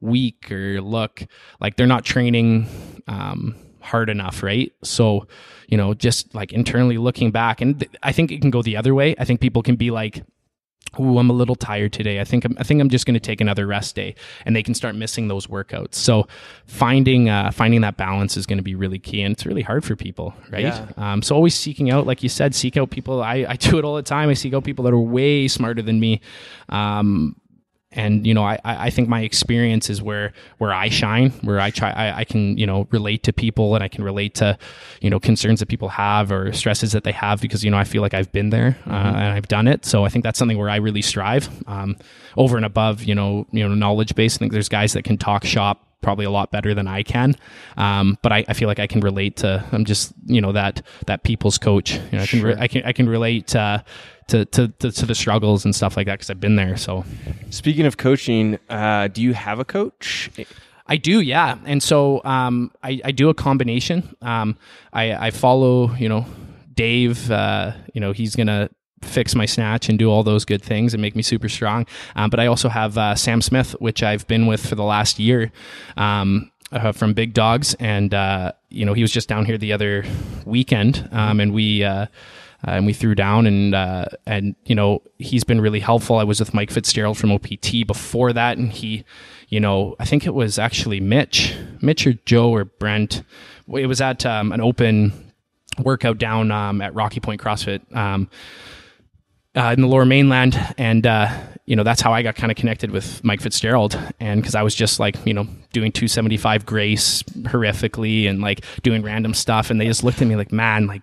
weak or look like they're not training um, hard enough right? So you know just like internally looking back and th- i think it can go the other way. I think people can be like Ooh, I'm a little tired today. I think I'm, I think I'm just going to take another rest day, and they can start missing those workouts. So, finding uh, finding that balance is going to be really key, and it's really hard for people, right? Yeah. Um, so, always seeking out, like you said, seek out people. I, I do it all the time. I seek out people that are way smarter than me. Um, and you know, I, I think my experience is where where I shine, where I try, I, I can you know relate to people, and I can relate to you know concerns that people have or stresses that they have because you know I feel like I've been there uh, and I've done it. So I think that's something where I really strive um, over and above you know you know knowledge base. I think there's guys that can talk shop probably a lot better than I can. Um, but I, I feel like I can relate to. I'm just you know that that people's coach. You know, I can re- I can I can relate uh, to, to to to the struggles and stuff like that because I've been there. So Speaking of coaching, uh, do you have a coach? I do, yeah. And so um, I, I do a combination. Um, I, I follow, you know, Dave. Uh, you know, he's gonna fix my snatch and do all those good things and make me super strong. Um, but I also have uh, Sam Smith, which I've been with for the last year. Um, uh, from Big Dogs, and uh, you know he was just down here the other weekend, um, and we uh, uh, and we threw down and uh, and you know he's been really helpful. I was with Mike Fitzgerald from OPT before that, and he, you know, I think it was actually Mitch, Mitch or Joe or Brent. It was at um, an open workout down um, at Rocky Point CrossFit. Um, uh, in the lower mainland and uh, you know that's how i got kind of connected with mike fitzgerald and because i was just like you know doing 275 grace horrifically and like doing random stuff and they just looked at me like man like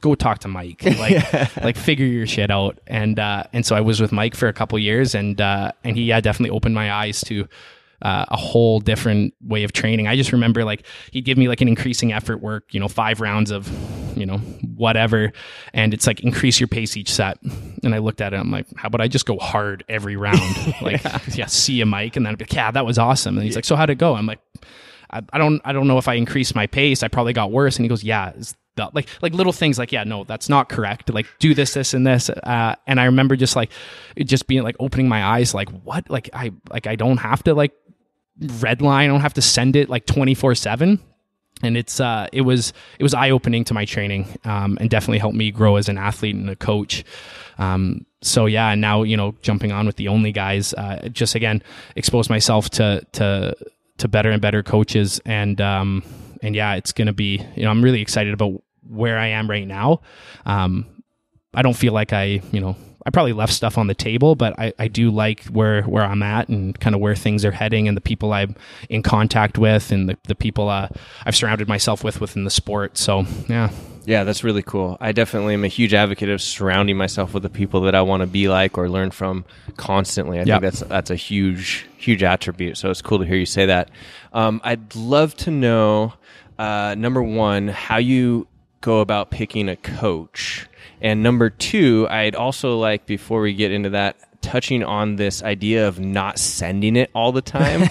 go talk to mike like like figure your shit out and uh, and so i was with mike for a couple years and uh, and he yeah definitely opened my eyes to uh, a whole different way of training. I just remember like he'd give me like an increasing effort work, you know, five rounds of, you know, whatever. And it's like increase your pace each set. And I looked at it, I'm like, how about I just go hard every round? like, yeah. yeah, see you, Mike. And then I'd be like, yeah, that was awesome. And he's like, so how'd it go? I'm like, I, I don't, I don't know if I increased my pace. I probably got worse. And he goes, yeah, like, like little things like, yeah, no, that's not correct. Like do this, this, and this. Uh, and I remember just like, just being like opening my eyes, like what? Like I, like I don't have to like red line. I don't have to send it like 24 seven and it's uh, it was it was eye opening to my training um, and definitely helped me grow as an athlete and a coach. Um, so yeah, and now you know jumping on with the only guys, uh, just again expose myself to to to better and better coaches and um, and yeah, it's gonna be you know I'm really excited about where I am right now. Um, I don't feel like I you know I probably left stuff on the table, but I, I do like where where I'm at and kind of where things are heading and the people I'm in contact with and the, the people uh, I've surrounded myself with within the sport. So yeah. Yeah, that's really cool. I definitely am a huge advocate of surrounding myself with the people that I want to be like or learn from constantly. I yep. think that's that's a huge huge attribute. So it's cool to hear you say that. Um, I'd love to know uh, number one how you go about picking a coach. And number two, I'd also like, before we get into that, touching on this idea of not sending it all the time.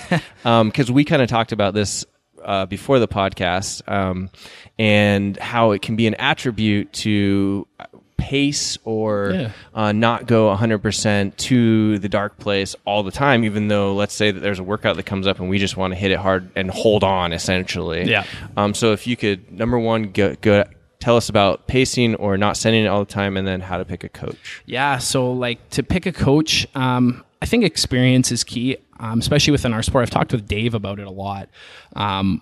Because um, we kind of talked about this uh, before the podcast um, and how it can be an attribute to pace or yeah. uh, not go 100% to the dark place all the time, even though let's say that there's a workout that comes up and we just want to hit it hard and hold on essentially. Yeah. Um, so if you could, number one, go, go tell us about pacing or not sending it all the time and then how to pick a coach. Yeah so like to pick a coach um, i think experience is key um, especially within our sport. I've talked with dave about it a lot. Um,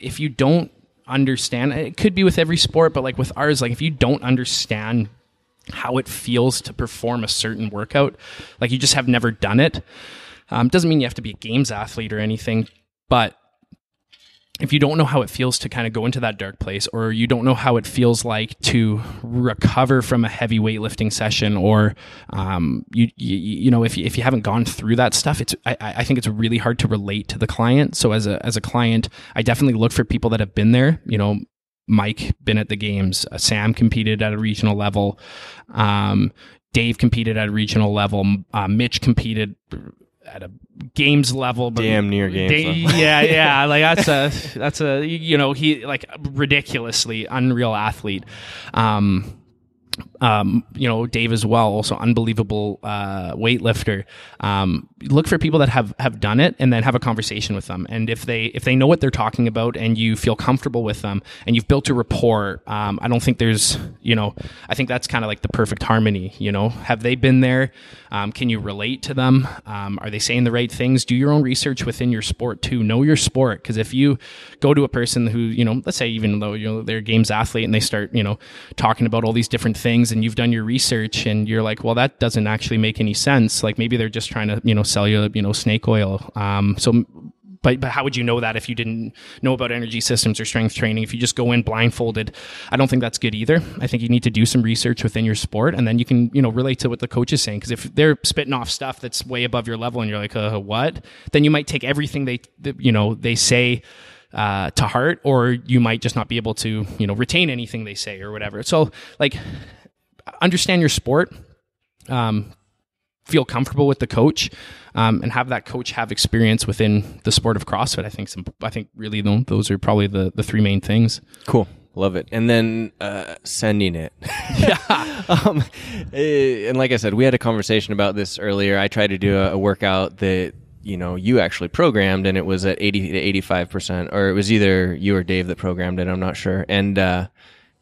if you don't understand it could be with every sport but like with ours like if you don't understand how it feels to perform a certain workout like you just have never done it um, doesn't mean you have to be a games athlete or anything but if you don't know how it feels to kind of go into that dark place or you don't know how it feels like to recover from a heavy weightlifting session or um, you, you, you know if you, if you haven't gone through that stuff it's I, I think it's really hard to relate to the client. So as a as a client I definitely look for people that have been there. You know Mike been at the games uh, Sam competed at a regional level um, Dave competed at a regional level uh, Mitch competed at a games level but damn near games they, yeah yeah like that's a that's a you know he like ridiculously unreal athlete um um, you know, Dave as well, also unbelievable uh, weightlifter. Um, look for people that have have done it, and then have a conversation with them. And if they if they know what they're talking about, and you feel comfortable with them, and you've built a rapport, um, I don't think there's, you know, I think that's kind of like the perfect harmony. You know, have they been there? Um, can you relate to them? Um, are they saying the right things? Do your own research within your sport too. Know your sport, because if you go to a person who, you know, let's say even though you know they're a games athlete, and they start, you know, talking about all these different things and you've done your research and you're like, well, that doesn't actually make any sense. Like maybe they're just trying to, you know, sell you, you know, snake oil. Um, so, but, but how would you know that if you didn't know about energy systems or strength training? If you just go in blindfolded, I don't think that's good either. I think you need to do some research within your sport and then you can, you know, relate to what the coach is saying. Cause if they're spitting off stuff that's way above your level and you're like, uh, what? Then you might take everything they, you know, they say, uh, to heart, or you might just not be able to, you know, retain anything they say or whatever. So, like, understand your sport, um, feel comfortable with the coach, um, and have that coach have experience within the sport of CrossFit. I think some, I think really those are probably the the three main things. Cool. Love it. And then uh, sending it. yeah. um, eh, and like I said, we had a conversation about this earlier. I tried to do a, a workout that you know you actually programmed and it was at 80 to 85% or it was either you or dave that programmed it i'm not sure and uh,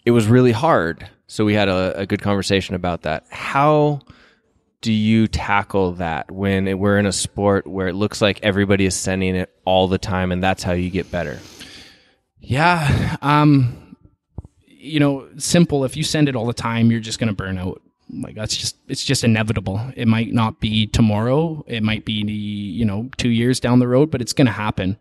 it was really hard so we had a, a good conversation about that. How do you tackle that when it, we're in a sport where it looks like everybody is sending it all the time and that's how you get better? Yeah. Um, you know, simple. If you send it all the time, you're just going to burn out. Like that's just, it's just inevitable. It might not be tomorrow. It might be, you know, two years down the road, but it's going to happen.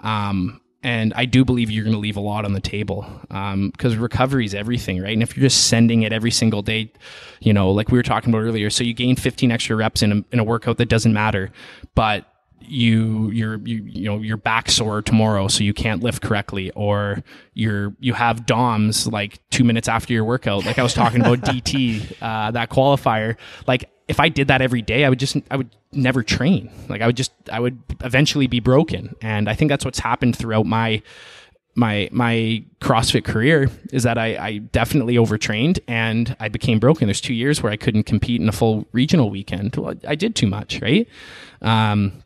Um, and I do believe you're going to leave a lot on the table because um, recovery is everything, right? And if you're just sending it every single day, you know, like we were talking about earlier, so you gain 15 extra reps in a, in a workout that doesn't matter, but you you're you, you know your back sore tomorrow so you can't lift correctly or you're you have DOMs like two minutes after your workout like I was talking about DT uh, that qualifier like if I did that every day I would just I would never train like I would just I would eventually be broken and I think that's what's happened throughout my my my CrossFit career is that I, I, definitely overtrained and I became broken. There's two years where I couldn't compete in a full regional weekend. Well, I did too much, right? Um,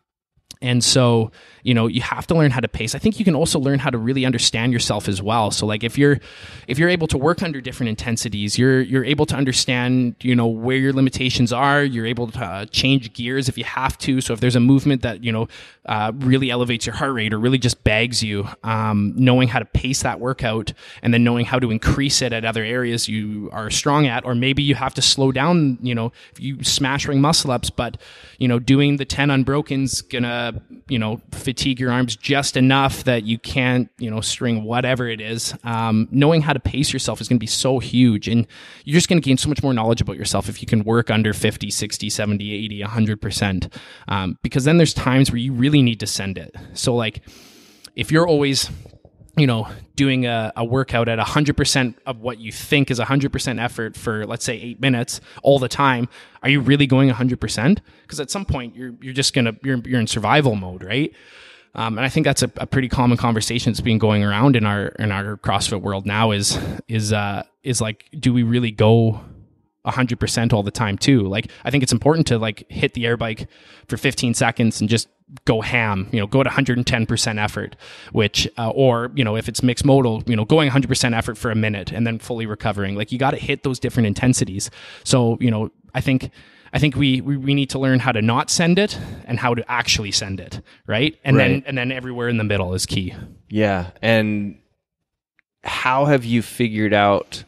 and so, you know, you have to learn how to pace. I think you can also learn how to really understand yourself as well. So like if you're if you're able to work under different intensities, you're you're able to understand, you know, where your limitations are, you're able to uh, change gears if you have to. So if there's a movement that, you know, uh, really elevates your heart rate or really just bags you, um, knowing how to pace that workout and then knowing how to increase it at other areas you are strong at, or maybe you have to slow down, you know, you smash ring muscle ups, but, you know, doing the 10 unbroken's gonna you know, fatigue your arms just enough that you can't, you know, string whatever it is. Um, knowing how to pace yourself is going to be so huge. And you're just going to gain so much more knowledge about yourself if you can work under 50, 60, 70, 80, 100%. Um, because then there's times where you really need to send it. So, like, if you're always you know, doing a, a workout at 100% of what you think is 100% effort for, let's say, eight minutes all the time, are you really going 100%? Because at some point, you're, you're just going to, you're, you're in survival mode, right? Um, and I think that's a, a, pretty common conversation that's been going around in our in our CrossFit world now is is uh, is like, do we really go 100% all the time too. Like I think it's important to like hit the air bike for 15 seconds and just go ham, you know, go at 110% effort, which uh, or, you know, if it's mixed modal, you know, going 100% effort for a minute and then fully recovering. Like you got to hit those different intensities. So, you know, I think I think we, we, we need to learn how to not send it and how to actually send it, right? And right. then and then everywhere in the middle is key. Yeah, and how have you figured out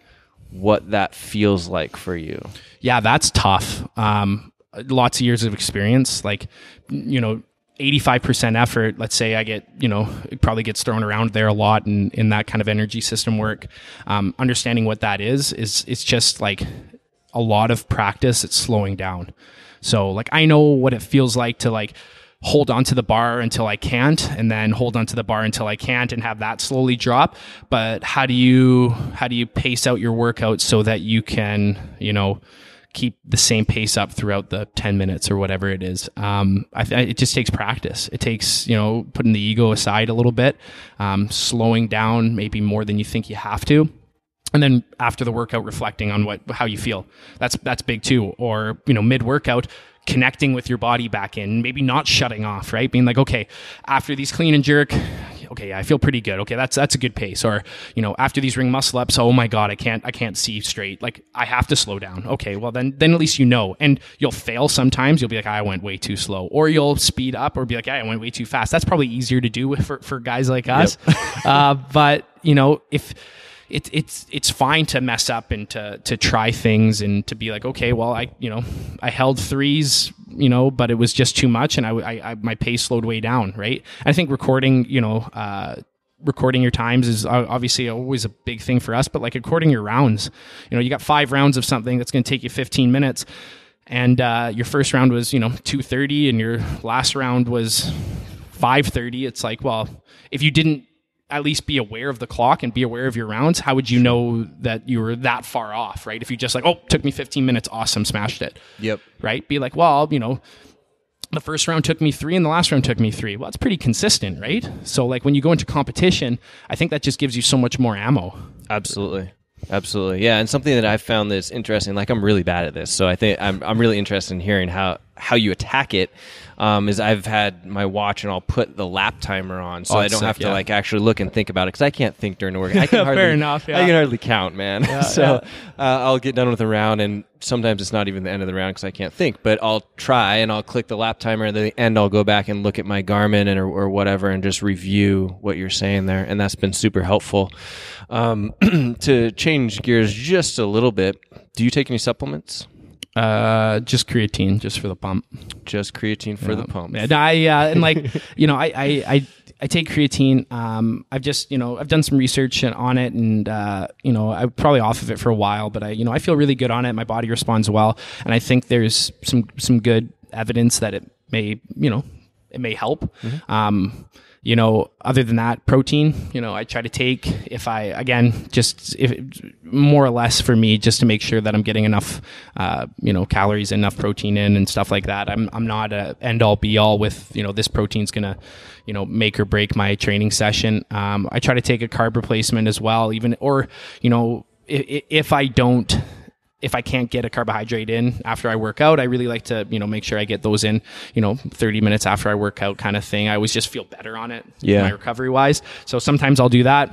what that feels like for you. Yeah, that's tough. Um, lots of years of experience, like, you know, 85% effort, let's say I get, you know, it probably gets thrown around there a lot in, in that kind of energy system work. Um, understanding what that is, is it's just like a lot of practice. It's slowing down. So like, I know what it feels like to like, hold onto the bar until I can't and then hold onto the bar until I can't and have that slowly drop. But how do you how do you pace out your workout so that you can, you know, keep the same pace up throughout the 10 minutes or whatever it is. Um, I, it just takes practice. It takes, you know, putting the ego aside a little bit, um, slowing down maybe more than you think you have to. And then after the workout, reflecting on what, how you feel. That's, that's big too. Or, you know, mid workout, connecting with your body back in, maybe not shutting off, right? Being like, okay, after these clean and jerk, okay, I feel pretty good. Okay, that's that's a good pace. Or you know, after these ring muscle ups, oh my god, I can't I can't see straight. Like I have to slow down. Okay, well then then at least you know. And you'll fail sometimes. You'll be like, I went way too slow, or you'll speed up, or be like, I went way too fast. That's probably easier to do for for guys like us. Yep. uh, but you know, if it's it's it's fine to mess up and to to try things and to be like okay well I you know I held threes you know but it was just too much and I, I, I my pace slowed way down right? I think recording you know uh, recording your times is obviously always a big thing for us but like recording your rounds you know you got five rounds of something that's going to take you 15 minutes and uh, your first round was you know 230 and your last round was 530 it's like well if you didn't at least be aware of the clock and be aware of your rounds, how would you know that you were that far off, right? If you just like, oh, took me 15 minutes, awesome, smashed it. Yep. Right? Be like, well, you know, the first round took me three and the last round took me three. Well, that's pretty consistent, right? So, like, when you go into competition, I think that just gives you so much more ammo. Absolutely. Absolutely. Yeah. And something that I've found that's interesting, like, I'm really bad at this. So, I think I'm, I'm really interested in hearing how, how you attack it um, is I've had my watch and I'll put the lap timer on so oh, I don't sick, have to yeah. like actually look and think about it because I can't think during the work. I can hardly, Fair enough. Yeah. I can hardly count, man. Yeah, so uh, I'll get done with the round and sometimes it's not even the end of the round because I can't think. But I'll try and I'll click the lap timer and at the end I'll go back and look at my Garmin and or, or whatever and just review what you're saying there, and that's been super helpful. Um, to change gears just a little bit, do you take any supplements? Uh, just creatine, just for the pump. Just creatine for yeah. the pump. Yeah, I uh, and like you know, I I I, I take creatine. Um, I've just you know I've done some research on it, and uh, you know I'm probably off of it for a while, but I you know I feel really good on it. My body responds well, and I think there's some some good evidence that it may you know it may help. Um, you know, other than that, protein, you know, I try to take if I, again, just if more or less for me, just to make sure that I'm getting enough, uh, you know, calories, enough protein in and stuff like that. I'm, I'm not a end all be all with, you know, this protein's going to, you know, make or break my training session. Um, I try to take a carb replacement as well, even, or, you know, if, if I don't, if I can't get a carbohydrate in after I work out, I really like to, you know, make sure I get those in, you know, 30 minutes after I work out kind of thing. I always just feel better on it, Yeah. my recovery wise. So sometimes I'll do that.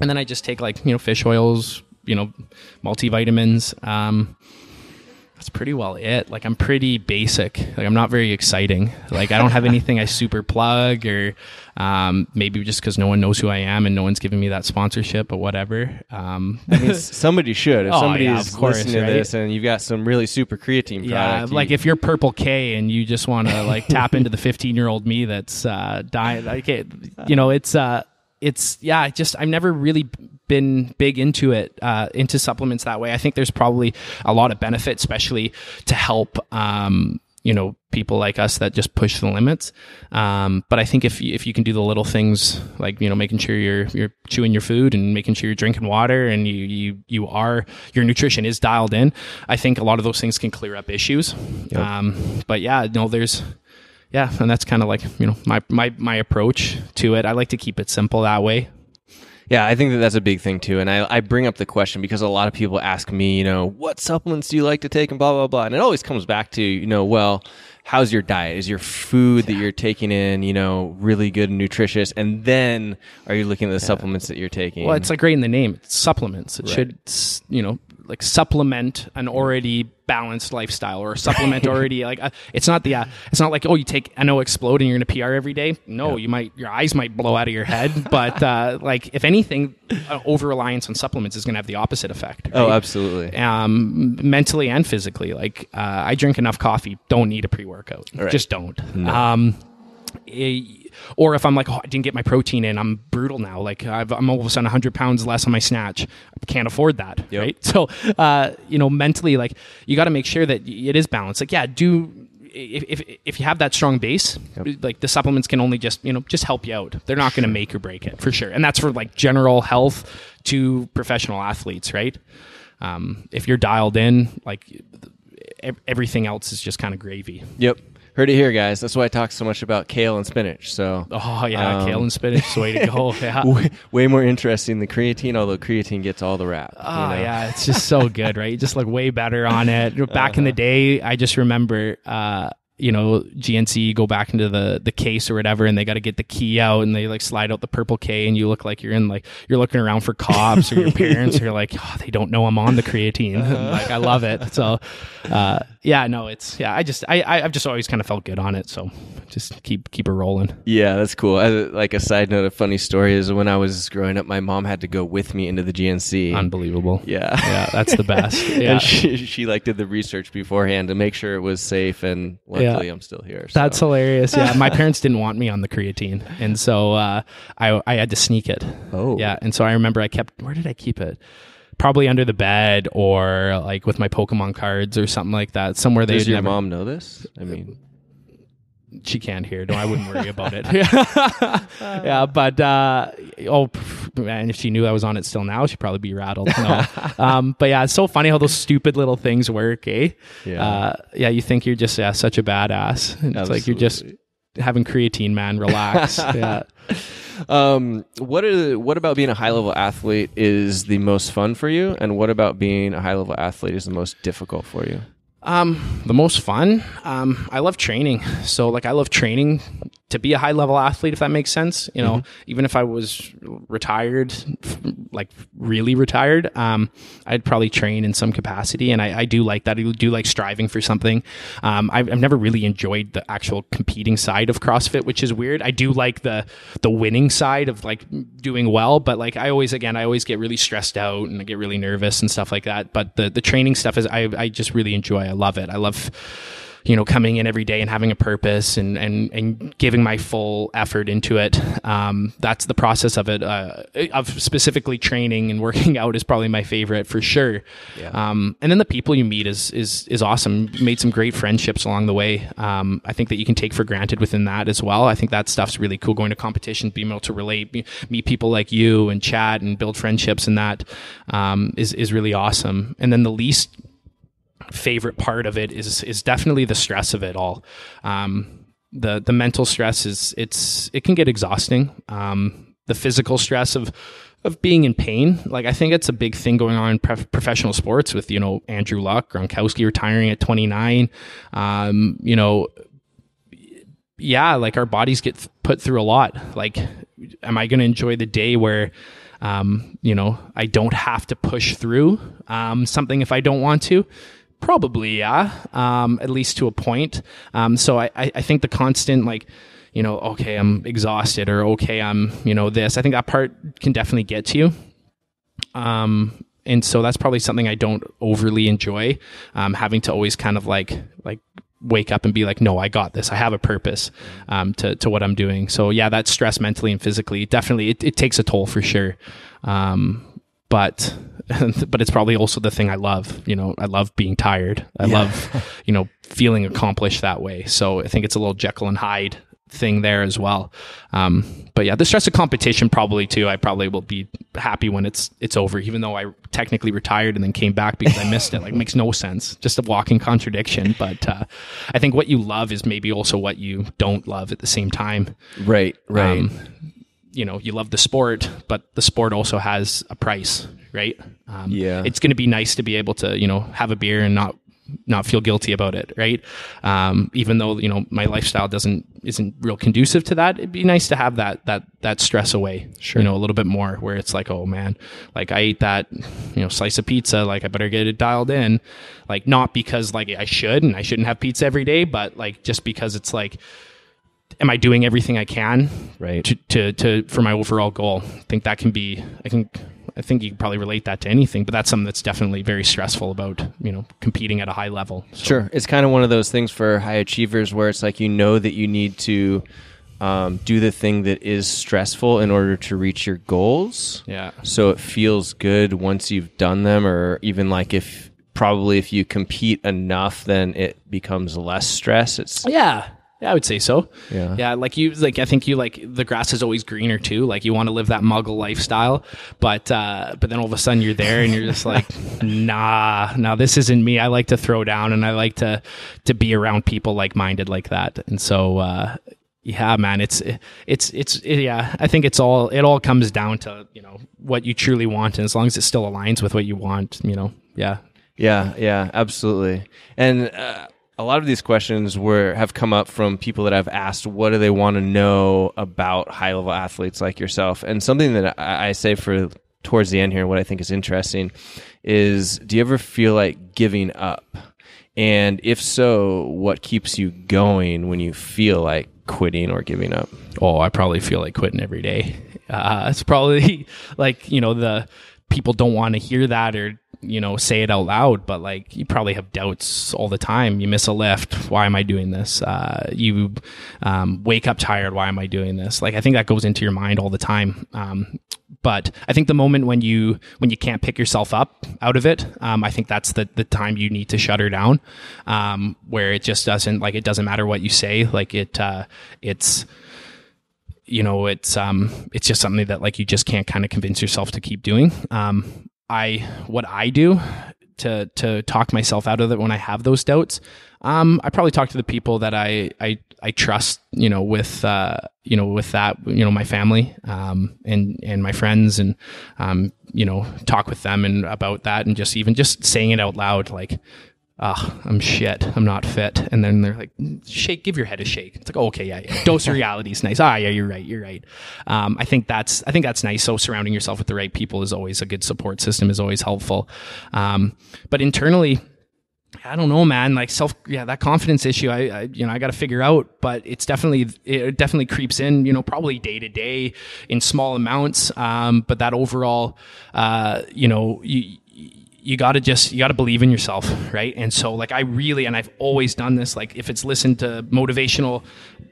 And then I just take like, you know, fish oils, you know, multivitamins. Um, that's pretty well it. Like I'm pretty basic. Like I'm not very exciting. Like I don't have anything I super plug or um, maybe just because no one knows who I am and no one's giving me that sponsorship or whatever. Um, I mean, somebody should. If Oh, somebody's yeah, course, listening to right? this and you've got some really super creatine Yeah, product, like you- if you're Purple K and you just want to like tap into the 15 year old me that's uh, dying, like it, you know, it's uh, it's yeah, just I've never really been big into it, uh, into supplements that way. I think there's probably a lot of benefit, especially to help. Um, you know, people like us that just push the limits. Um, but I think if you, if you can do the little things like you know making sure you're you're chewing your food and making sure you're drinking water and you you you are your nutrition is dialed in, I think a lot of those things can clear up issues. Um, but yeah, no, there's yeah, and that's kind of like you know my my my approach to it. I like to keep it simple that way. Yeah, I think that that's a big thing too. And I, I bring up the question because a lot of people ask me, you know, what supplements do you like to take and blah, blah, blah. And it always comes back to, you know, well, how's your diet? Is your food that you're taking in, you know, really good and nutritious? And then are you looking at the supplements that you're taking? Well, it's like right in the name. It's supplements. It should, you know, like supplement an already balanced lifestyle or supplement already like uh, it's not the uh, it's not like oh you take N.O.-Xplode and you're gonna PR every day. No, you might your eyes might blow out of your head, but uh, like if anything, uh, over reliance on supplements is gonna have the opposite effect. oh, absolutely. um, mentally and physically. Like uh, I drink enough coffee, don't need a pre workout. Right. Just don't. Um, eh, or if I'm like, oh, I didn't get my protein in, I'm brutal now. Like I've, I'm all of a sudden 100 pounds less on my snatch. I can't afford that, Yep. right? So, uh, you know, mentally, like you got to make sure that it is balanced. Like, yeah, do if, if, if you have that strong base, like the supplements can only just you know just help you out. They're not going to make or break it for sure, and that's for like general health to professional athletes, right? Um, if you're dialed in, like everything else is just kind of gravy. Yep. Heard it here, guys. That's why I talk so much about kale and spinach. So Oh yeah, Um, kale and spinach, is the way to go. Yeah. way, way more interesting than creatine, although creatine gets all the rap. you Oh know? yeah, it's just so good, right? You just look way better on it. Back in the day, I just remember, uh, you know, GNC go back into the the case or whatever, and they got to get the key out, and they like slide out the purple K, and you look like you're in like you're looking around for cops or your parents, or you're like, oh, they don't know I'm on the creatine. like I love it. So, uh, yeah, no, it's yeah. I just I I- I've just always kind of felt good on it, so just keep keep it rolling. Yeah, that's cool. As, like a side note, a funny story is when I was growing up, my mom had to go with me into the GNC. Unbelievable. yeah, Yeah, that's the best. Yeah. and she she like did the research beforehand to make sure it was safe. And luckily, I'm still here. so. That's hilarious. Yeah, my parents didn't want me on the creatine, and so uh, I I had to sneak it. Oh. yeah, and so I remember I kept where did I keep it? Probably under the bed or like with my Pokemon cards or something like that. Somewhere they Does your never. mom know this? I mean, She can't hear. No, I wouldn't worry about it. yeah, but uh, oh man, if she knew I was on it still now, she'd probably be rattled. No. um, but yeah, it's so funny how those stupid little things work, eh? Yeah. uh, yeah. You think you're just yeah, such a badass. And It's like you're just having creatine, man. Relax. yeah. um, what are what about being a high level athlete is the most fun for you, and what about being a high level athlete is the most difficult for you? Um, the most fun. Um, I love training. So like I love training to be a high level athlete, if that makes sense. You know, even if I was retired, like really retired, um, I'd probably train in some capacity. And I, I do like that. I do like striving for something. Um, I've, I've never really enjoyed the actual competing side of CrossFit, which is weird. I do like the, the winning side of like doing well, but like I always, again, I always get really stressed out and I get really nervous and stuff like that. But the, the training stuff is, I, I just really enjoy. I love it. I love, you know, coming in every day and having a purpose and and and giving my full effort into it. Um, that's the process of it. Uh, of specifically training and working out is probably my favorite for sure. Yeah. Um, and then the people you meet is is is awesome. Made some great friendships along the way. Um, I think that you can take for granted within that as well. I think that stuff's really cool. Going to competitions, being able to relate, meet people like you and chat and build friendships, and that um, is is really awesome. And then the least favorite part of it is is definitely the stress of it all. Um, the the mental stress is it's it can get exhausting. Um, the physical stress of of being in pain, like I think it's a big thing going on in professional sports with you know Andrew Luck, Gronkowski retiring at 29. Um, you know, yeah, like our bodies get put through a lot. Like, am I going to enjoy the day where um, you know, I don't have to push through um, something if I don't want to. Probably, yeah. Um, at least to a point. Um, so I, I think the constant like, you know, okay, I'm exhausted, or okay, I'm, you know, this. I think that part can definitely get to you. Um, and so that's probably something I don't overly enjoy. Um, having to always kind of like like wake up and be like, no, I got this. I have a purpose um, to to what I'm doing. So yeah, that stress mentally and physically definitely it, it takes a toll for sure. Um, but but it's probably also the thing I love. You know, I love being tired. I yeah. love, you know, feeling accomplished that way. So I think it's a little Jekyll and Hyde thing there as well. Um, but yeah, the stress of competition probably too. I probably will be happy when it's it's over, even though I technically retired and then came back because I missed it. Like, makes no sense. Just a walking contradiction. But uh, I think what you love is maybe also what you don't love at the same time. Right. Right. Um, you know, you love the sport, but the sport also has a price, right? Um, yeah. It's going to be nice to be able to, you know, have a beer and not not feel guilty about it, right? Um, even though you know my lifestyle doesn't isn't real conducive to that, it'd be nice to have that that that stress away. Sure. You know, a little bit more where it's like, oh man, like I ate that, you know, slice of pizza, like I better get it dialed in, like not because like I should and I shouldn't have pizza every day, but like just because it's like am I doing everything I can right to, to, to for my overall goal? I think that can be I think I think you can probably relate that to anything, but that's something that's definitely very stressful about, you know, competing at a high level. So. Sure. It's kind of one of those things for high achievers where it's like you know that you need to um, do the thing that is stressful in order to reach your goals. Yeah. So it feels good once you've done them, or even like if probably if you compete enough, then it becomes less stress. It's yeah, yeah, I would say so. Yeah. Yeah. Like you, like, I think you like the grass is always greener too. Like you want to live that muggle lifestyle, but, uh, but then all of a sudden you're there and you're just like, nah, no, this isn't me. I like to throw down and I like to, to be around people like minded like that. And so, uh, yeah, man, it's, it's, it's, yeah, I think it's all, it all comes down to, you know, what you truly want. And as long as it still aligns with what you want, you know, yeah. Yeah. Yeah. Absolutely. And, uh, a lot of these questions were have come up from people that I've asked what do they want to know about high level athletes like yourself? And something that I, I say for towards the end here what I think is interesting is do you ever feel like giving up? And if so what keeps you going when you feel like quitting or giving up? Oh I probably feel like quitting every day. Uh, it's probably like you know the people don't want to hear that or you know say it out loud but like you probably have doubts all the time. You miss a lift why am i doing this? Uh, you um, wake up tired why am i doing this? Like i think that goes into your mind all the time. Um, but i think the moment when you when you can't pick yourself up out of it um, i think that's the, the time you need to shut her down um, where it just doesn't like it doesn't matter what you say. Like it uh, it's you know it's um it's just something that like you just can't kind of convince yourself to keep doing. Um I what I do to to talk myself out of it when I have those doubts. Um, I probably talk to the people that I I, I trust, you know, with uh, you know, with that, you know, my family, um, and and my friends, and um, you know, talk with them and about that, and just even just saying it out loud, like, oh, I'm shit. I'm not fit. And then they're like, shake, give your head a shake. It's like, oh, okay, yeah, yeah. Dose of reality is nice. Ah, yeah, you're right. You're right. Um, I think that's, I think that's nice. So surrounding yourself with the right people is always a good support system is always helpful. Um, but internally, I don't know, man. Like self, yeah, that confidence issue. I, I you know, I got to figure out. But it's definitely, it definitely creeps in. You know, probably day to day in small amounts. Um, but that overall, uh, you know, you, you got to just you got to believe in yourself right and so like i really and i've always done this like if it's listened to motivational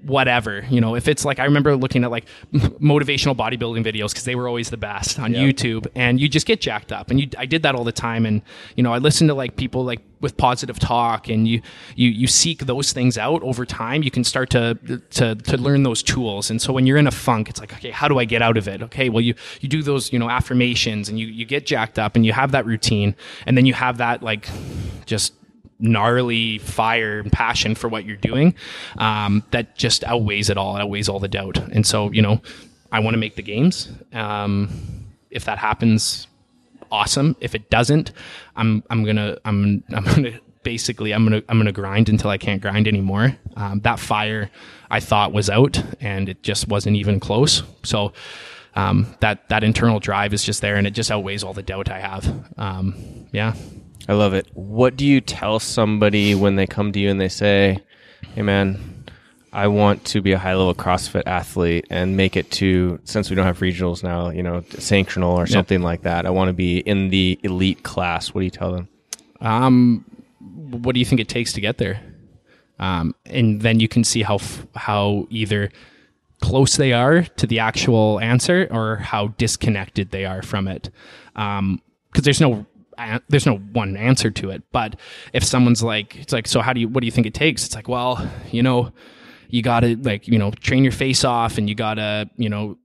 whatever you know if it's like i remember looking at like motivational bodybuilding videos because they were always the best on yep. youtube and you just get jacked up and you i did that all the time and you know i listened to like people like with positive talk and you you you seek those things out over time you can start to to to learn those tools. And so when you're in a funk it's like okay how do i get out of it? Okay well you you do those you know affirmations and you you get jacked up and you have that routine and then you have that like just gnarly fire and passion for what you're doing um, that just outweighs it all. Outweighs all the doubt. And so you know i want to make the games. Um, if that happens awesome. If it doesn't i'm i'm gonna i'm i'm gonna basically i'm gonna i'm gonna grind until i can't grind anymore. Um, that fire i thought was out and it just wasn't even close. So um, that that internal drive is just there and it just outweighs all the doubt i have. Um, yeah. I love it. What do you tell somebody when they come to you and they say, "Hey, man, I want to be a high level CrossFit athlete and make it to since we don't have regionals now, you know, sanctional or something like that. I want to be in the elite class." What do you tell them? Um, what do you think it takes to get there? Um, and then you can see how how either close they are to the actual answer or how disconnected they are from it. Because um, there's no there's no one answer to it. But if someone's like, it's like, so how do you, what do you think it takes? It's like, well, you know, you got to like, you know, train your face off and you got to, you know,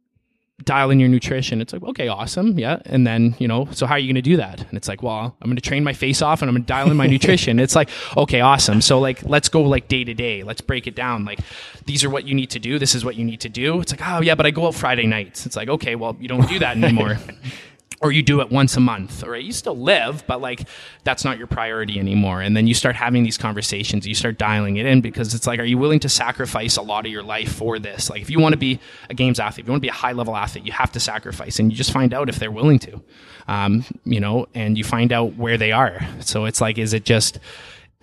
dial in your nutrition. It's like, okay, awesome. Yeah. And then, you know, so how are you going to do that? And it's like, well, I'm going to train my face off and I'm going to dial in my nutrition. It's like, okay, awesome. So like, let's go like day to day. Let's break it down. Like, these are what you need to do. This is what you need to do. It's like, oh yeah, but I go out Friday nights. It's like, okay, well, you don't do that anymore. or you do it once a month, right? you still live, but like that's not your priority anymore. And then you start having these conversations, you start dialing it in because it's like, are you willing to sacrifice a lot of your life for this? Like, if you want to be a games athlete, if you want to be a high level athlete, you have to sacrifice, and you just find out if they're willing to, um, you know, and you find out where they are. So it's like, is it just,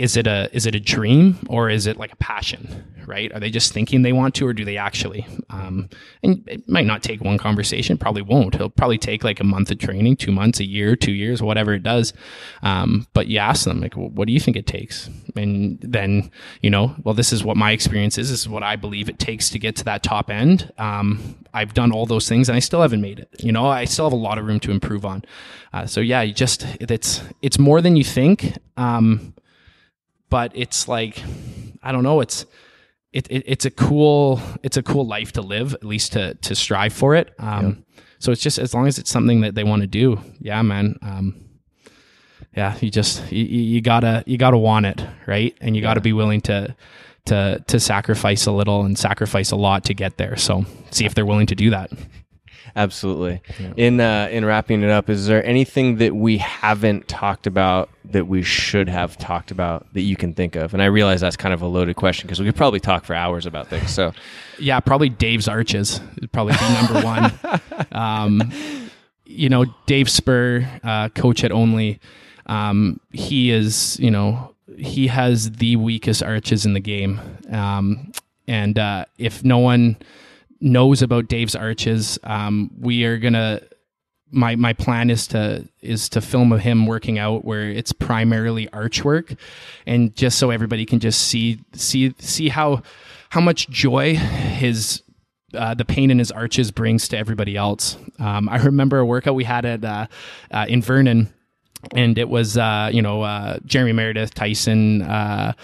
is it a is it a dream or is it like a passion right? Are they just thinking they want to or do they actually um, and it might not take one conversation probably won't. It'll probably take like a month of training two months a year two years whatever it does. Um, but you ask them like what do you think it takes? And then you know well this is what my experience is. This is what i believe it takes to get to that top end. Um, i've done all those things and i still haven't made it. You know i still have a lot of room to improve on. Uh, so yeah you just it's it's more than you think. Um, but it's like I don't know. It's it, it, it's a cool it's a cool life to live, at least to to strive for it. Um, yeah. So it's just as long as it's something that they want to do, yeah, man. Um, yeah, you just you, you gotta you gotta want it, right? And you gotta be willing to to to sacrifice a little and sacrifice a lot to get there. So see if they're willing to do that. Absolutely. Yeah. In uh, in wrapping it up, is there anything that we haven't talked about that we should have talked about that you can think of? And I realize that's kind of a loaded question because we could probably talk for hours about things. So, yeah, probably Dave's arches would probably be number one. um, you know, Dave Spur, uh, coach at Only, um, he is you know he has the weakest arches in the game, um, and uh, if no one knows about Dave's arches. Um, we are gonna. My my plan is to is to film of him working out where it's primarily arch work, and just so everybody can just see see see how how much joy his uh, the pain in his arches brings to everybody else. Um, I remember a workout we had at uh, uh, in Vernon, and it was uh, you know uh, Jeremy Meredith, Tyson, uh,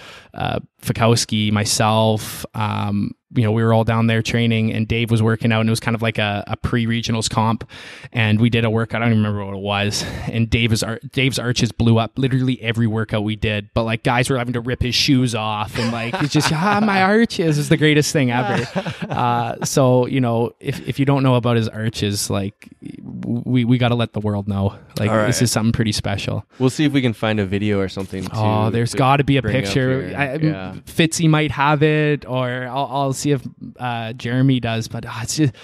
Fikowski, myself, um, you know, we were all down there training and Dave was working out and it was kind of like a, a pre-regionals comp. And we did a workout. I don't even remember what it was. And Dave's, Dave's arches blew up literally every workout we did. But like guys were having to rip his shoes off and like, it's just, ah, my arches is the greatest thing ever. Uh, so, you know, if, if you don't know about his arches, like we, we got to let the world know, like right. this is something pretty special. We'll see if we can find a video or something. oh, there's got to be a picture. I, yeah. Fitzy might have it or I'll, I'll see if uh, Jeremy does, but uh, it's just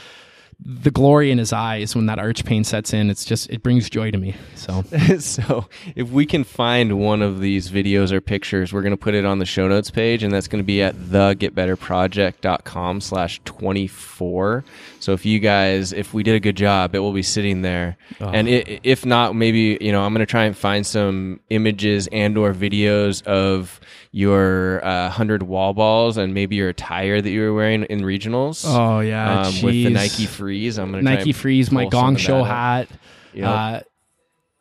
the glory in his eyes when that arch pain sets in. It's just it brings joy to me. So so if we can find one of these videos or pictures, we're going to put it on the show notes page, and that's going to be at thegetbetterproject.com slash 24. So if you guys, if we did a good job, it will be sitting there. And i if not, maybe, you know, I'm going to try and find some images and or videos of your uh, 100 wall balls and maybe your attire that you were wearing in regionals. Oh, yeah, Um, with the. Nike Frees. I'm going to Nike Frees, my Gong Show hat. Yep. Uh,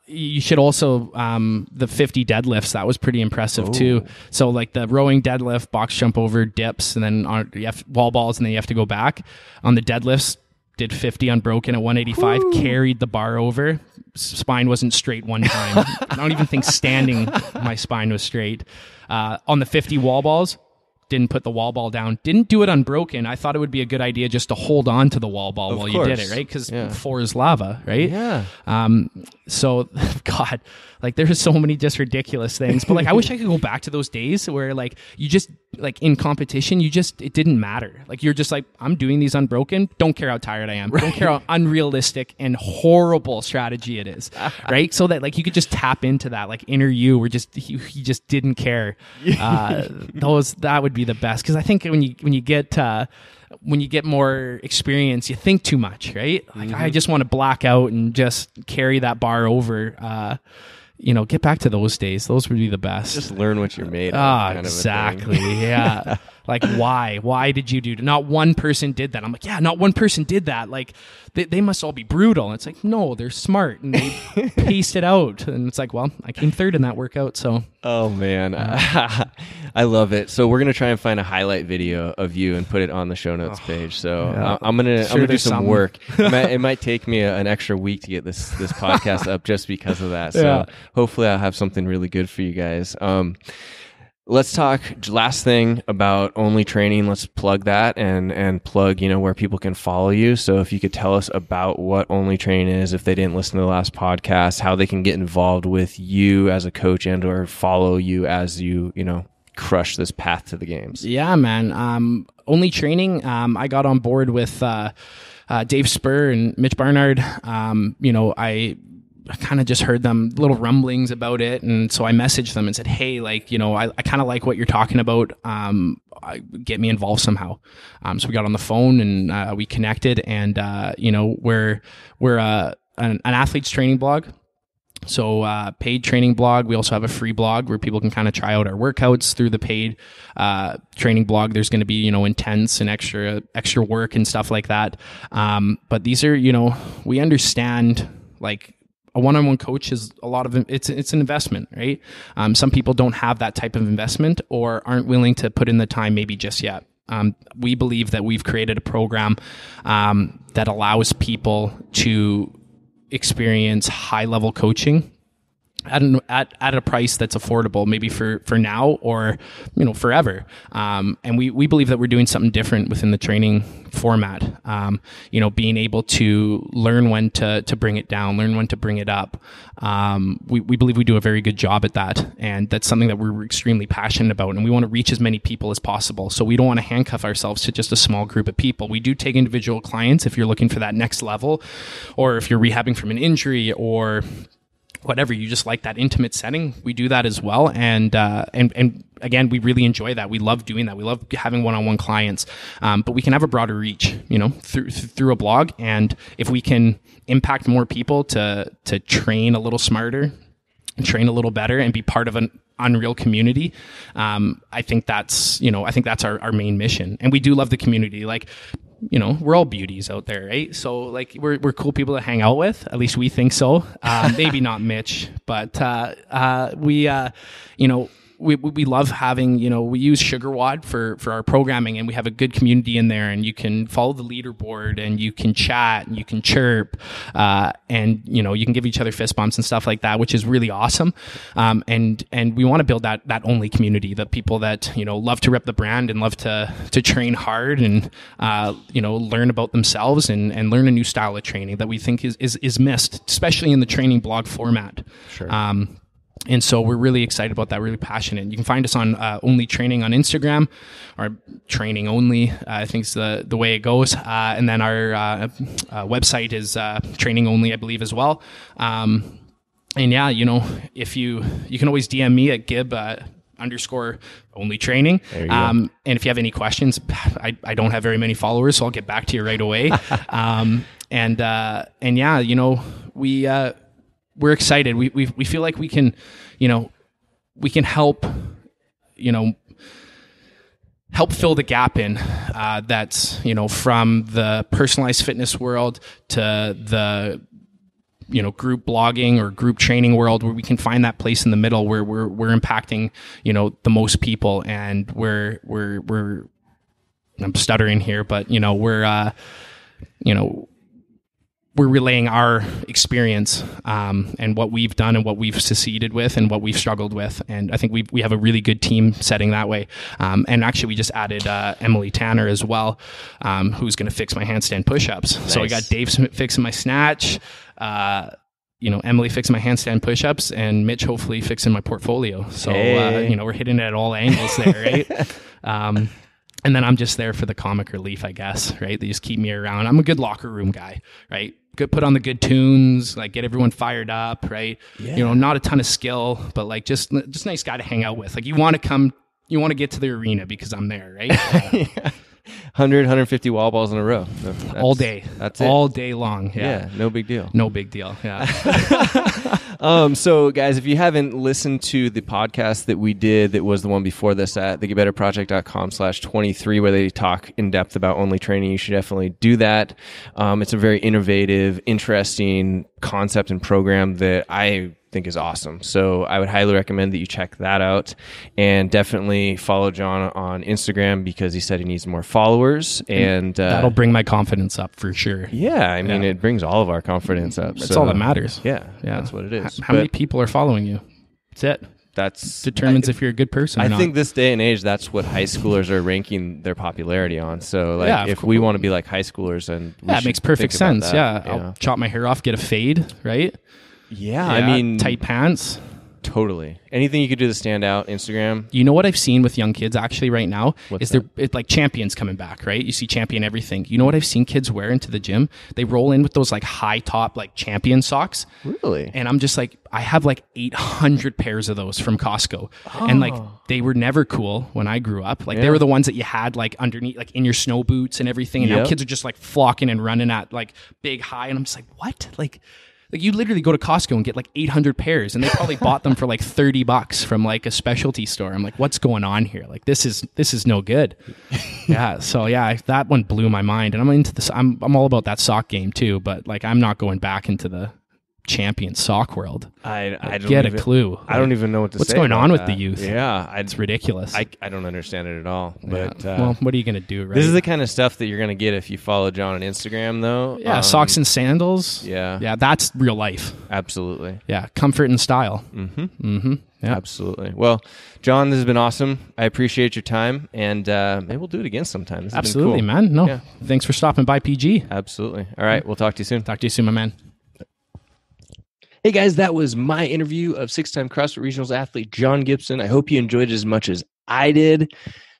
you should also um, the 50 deadlifts. That was pretty impressive too. So like the rowing deadlift, box jump over, dips, and then on, you have wall balls, and then you have to go back on the deadlifts. Did 50 unbroken at 185, carried the bar over. Spine wasn't straight one time. I don't even think standing my spine was straight. Uh, on the 50 wall balls, didn't put the wall ball down. Didn't do it unbroken. I thought it would be a good idea just to hold on to the wall ball while you did it, right? Because Yeah. four is lava, right? Yeah. Um, so God, like there's so many just ridiculous things. But like I wish I could go back to those days where like you just like in competition, you just it didn't matter. Like you're just like, I'm doing these unbroken, don't care how tired I am. Don't care how unrealistic and horrible strategy it is. right? So that like you could just tap into that like inner you where just he, he just didn't care. Uh those that would be the best. Cause I think when you when you get uh when you get more experience, you think too much, right? Like I just want to black out and just carry that bar over. Uh, you know, get back to those days. Those would be the best. Just learn what you're made of. Ah, kind of exactly. yeah. Like why? Why did you do? Not one person did that. I'm like, yeah, not one person did that. Like they, they must all be brutal. And it's like, no, they're smart and they paced it out. And it's like, well, I came third in that workout, so Oh man, I love it. So we're gonna try and find a highlight video of you and put it on the show notes page. So I- I'm gonna Sure I'm gonna do some some. work. It might, it might take me a, an extra week to get this this podcast up just because of that. So Yeah. hopefully I'll have something really good for you guys. Um, let's talk last thing about only training let's plug that and and plug you know where people can follow you so if you could tell us about what only training is if they didn't listen to the last podcast how they can get involved with you as a coach and or follow you as you you know crush this path to the games Yeah, man. Um, only training. Um, I got on board with uh, uh, Dave Spur and Mitch Barnard. Um, you know, I kind of just heard them little rumblings about it, and so I messaged them and said, "Hey, like, you know, I, I kind of like what you're talking about. Um, I, get me involved somehow." Um, so we got on the phone and uh, we connected, and uh, you know, we're we're uh, an, an athletes training blog. So uh, paid training blog. We also have a free blog where people can kind of try out our workouts through the paid uh, training blog. There's going to be you know intense and extra extra work and stuff like that. Um, but these are you know we understand like a one-on-one coach is a lot of it's it's an investment, right? Um, some people don't have that type of investment or aren't willing to put in the time maybe just yet. Um, we believe that we've created a program um, that allows people to experience high level coaching at, an, at at a price that's affordable, maybe for for now or you know forever. Um, and we we believe that we're doing something different within the training format. Um, you know, being able to learn when to to bring it down, learn when to bring it up. Um, we we believe we do a very good job at that, and that's something that we're extremely passionate about. And we want to reach as many people as possible. So we don't want to handcuff ourselves to just a small group of people. We do take individual clients if you're looking for that next level, or if you're rehabbing from an injury or whatever you just like that intimate setting we do that as well. And uh, and and again we really enjoy that. We love doing that. We love having one-on-one clients. Um, but we can have a broader reach you know through through a blog. And if we can impact more people to to train a little smarter and train a little better and be part of an unreal community um, i think that's you know i think that's our, our main mission. And we do love the community. Like you know we're all beauties out there right? So like we're, we're cool people to hang out with at least we think so. Uh, maybe not mitch but uh, uh, we uh, you know we, we love having you know we use SugarWOD for for our programming and we have a good community in there and you can follow the leaderboard and you can chat and you can chirp uh, and you know you can give each other fist bumps and stuff like that which is really awesome um, and and we want to build that that only community the people that you know love to rep the brand and love to to train hard and uh, you know learn about themselves and and learn a new style of training that we think is is, is missed especially in the training blog format sure. um, and so we're really excited about that, really passionate. You can find us on uh, Only Training on Instagram, or Training Only, uh, I think is the, the way it goes. Uh, and then our uh, uh, website is uh, Training Only, I believe, as well. Um, and yeah, you know, if you you can always DM me at Gib underscore only training. Um, and if you have any questions, I, I don't have very many followers, so I'll get back to you right away. um, and and yeah, you know, we we're excited. We, we we feel like we can, you know, we can help, you know, help fill the gap in uh, that's you know from the personalized fitness world to the you know group blogging or group training world where we can find that place in the middle where we're we're impacting you know the most people and we're we're we're I'm stuttering here but you know we're uh you know we're relaying our experience um, and what we've done and what we've succeeded with and what we've struggled with. And I think we we have a really good team setting that way. Um, and actually, we just added uh, Emily Tanner as well, um, who's going to fix my handstand push-ups. Nice. So I got Dave fixing my snatch. Uh, you know, Emily fixing my handstand push-ups, and Mitch hopefully fixing my portfolio. So uh, hey. uh, you know, we're hitting it at all angles there, right? um, and then I'm just there for the comic relief, I guess, right? They just keep me around. I'm a good locker room guy, right? Good, put on the good tunes, like get everyone fired up, right? Yeah. You know, not a ton of skill, but like just just nice guy to hang out with. Like you want to come, you want to get to the arena because I'm there, right? yeah. 100, 150 wall balls in a row. all day. That's it. All day long. Yeah. yeah. No big deal. No big deal. Yeah. um, so, guys, if you haven't listened to the podcast that we did, that was the one before this at thegetbetterproject.com slash 23, where they talk in depth about only training, you should definitely do that. Um, it's a very innovative, interesting concept and program that I think is awesome. So I would highly recommend that you check that out and definitely follow Jon on Instagram because he said he needs more followers and uh, that'll bring my confidence up for sure. Yeah, I mean yeah. it brings all of our confidence up. That's so, all that matters. Yeah, yeah, that's what it is. How, how many people are following you? That's it. That's determines I, if you're a good person. I not. think this day and age, that's what high schoolers are ranking their popularity on. So, like, yeah, if course. we want to be like high schoolers, and yeah, it makes perfect sense. Yeah, I'll chop my hair off, get a fade, right? Yeah, I mean, tight pants. Totally. Anything you could do to stand out, Instagram. You know what I've seen with young kids actually right now What's is there it, like champions coming back, right? You see champion everything. You know what I've seen kids wear into the gym? They roll in with those like high top like champion socks. Really? And I'm just like I have like 800 pairs of those from Costco. Oh. And like oh. they were never cool when I grew up. Like yeah. they were the ones that you had like underneath like in your snow boots and everything and yep. now kids are just like flocking and running at like big high and I'm just like, "What?" Like like you literally go to Costco and get like 800 pairs and they probably bought them for like 30 bucks from like a specialty store. I'm like, what's going on here? Like this is, this is no good. yeah. So yeah, that one blew my mind and I'm into this. I'm, I'm all about that sock game too, but like, I'm not going back into the, champion sock world. I, I don't get even, a clue. I don't even know what to what's say. What's going on with that. the youth? Yeah, I, it's ridiculous. I, I don't understand it at all. But yeah. uh, well, what are you going to do? Right? This is the kind of stuff that you're going to get if you follow Jon on Instagram, though. Yeah, um, socks and sandals. Yeah, yeah, that's real life. Absolutely. Yeah, comfort and style. Mm-hmm. Mm-hmm. Yeah. Absolutely. Well, Jon, this has been awesome. I appreciate your time, and uh, maybe we'll do it again sometime. Absolutely, cool. man. No, yeah. thanks for stopping by, PG. Absolutely. All right, we'll talk to you soon. Talk to you soon, my man. Hey guys, that was my interview of six time CrossFit Regionals athlete Jon Gibson. I hope you enjoyed it as much as I did.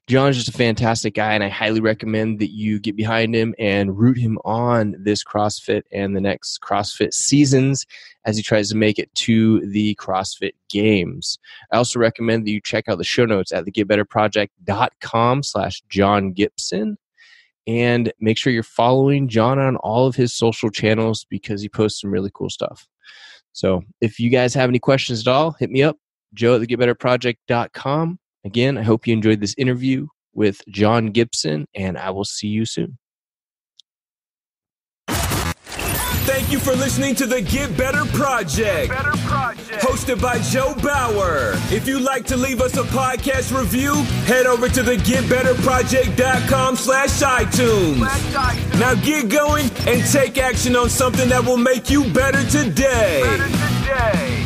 Jon's just a fantastic guy, and I highly recommend that you get behind him and root him on this CrossFit and the next CrossFit seasons as he tries to make it to the CrossFit Games. I also recommend that you check out the show notes at thegetbetterproject.com slash Jon Gibson. And make sure you're following Jon on all of his social channels because he posts some really cool stuff. So if you guys have any questions at all, hit me up, joe at the getbetterproject.com. Again, I hope you enjoyed this interview with Jon Gibson, and I will see you soon. Thank you for listening to the Get Better Project. Better Project. Hosted by Joe Bauer. If you'd like to leave us a podcast review, head over to the getbetterproject.com slash iTunes. Now get going and take action on something that will make you better today. Better today.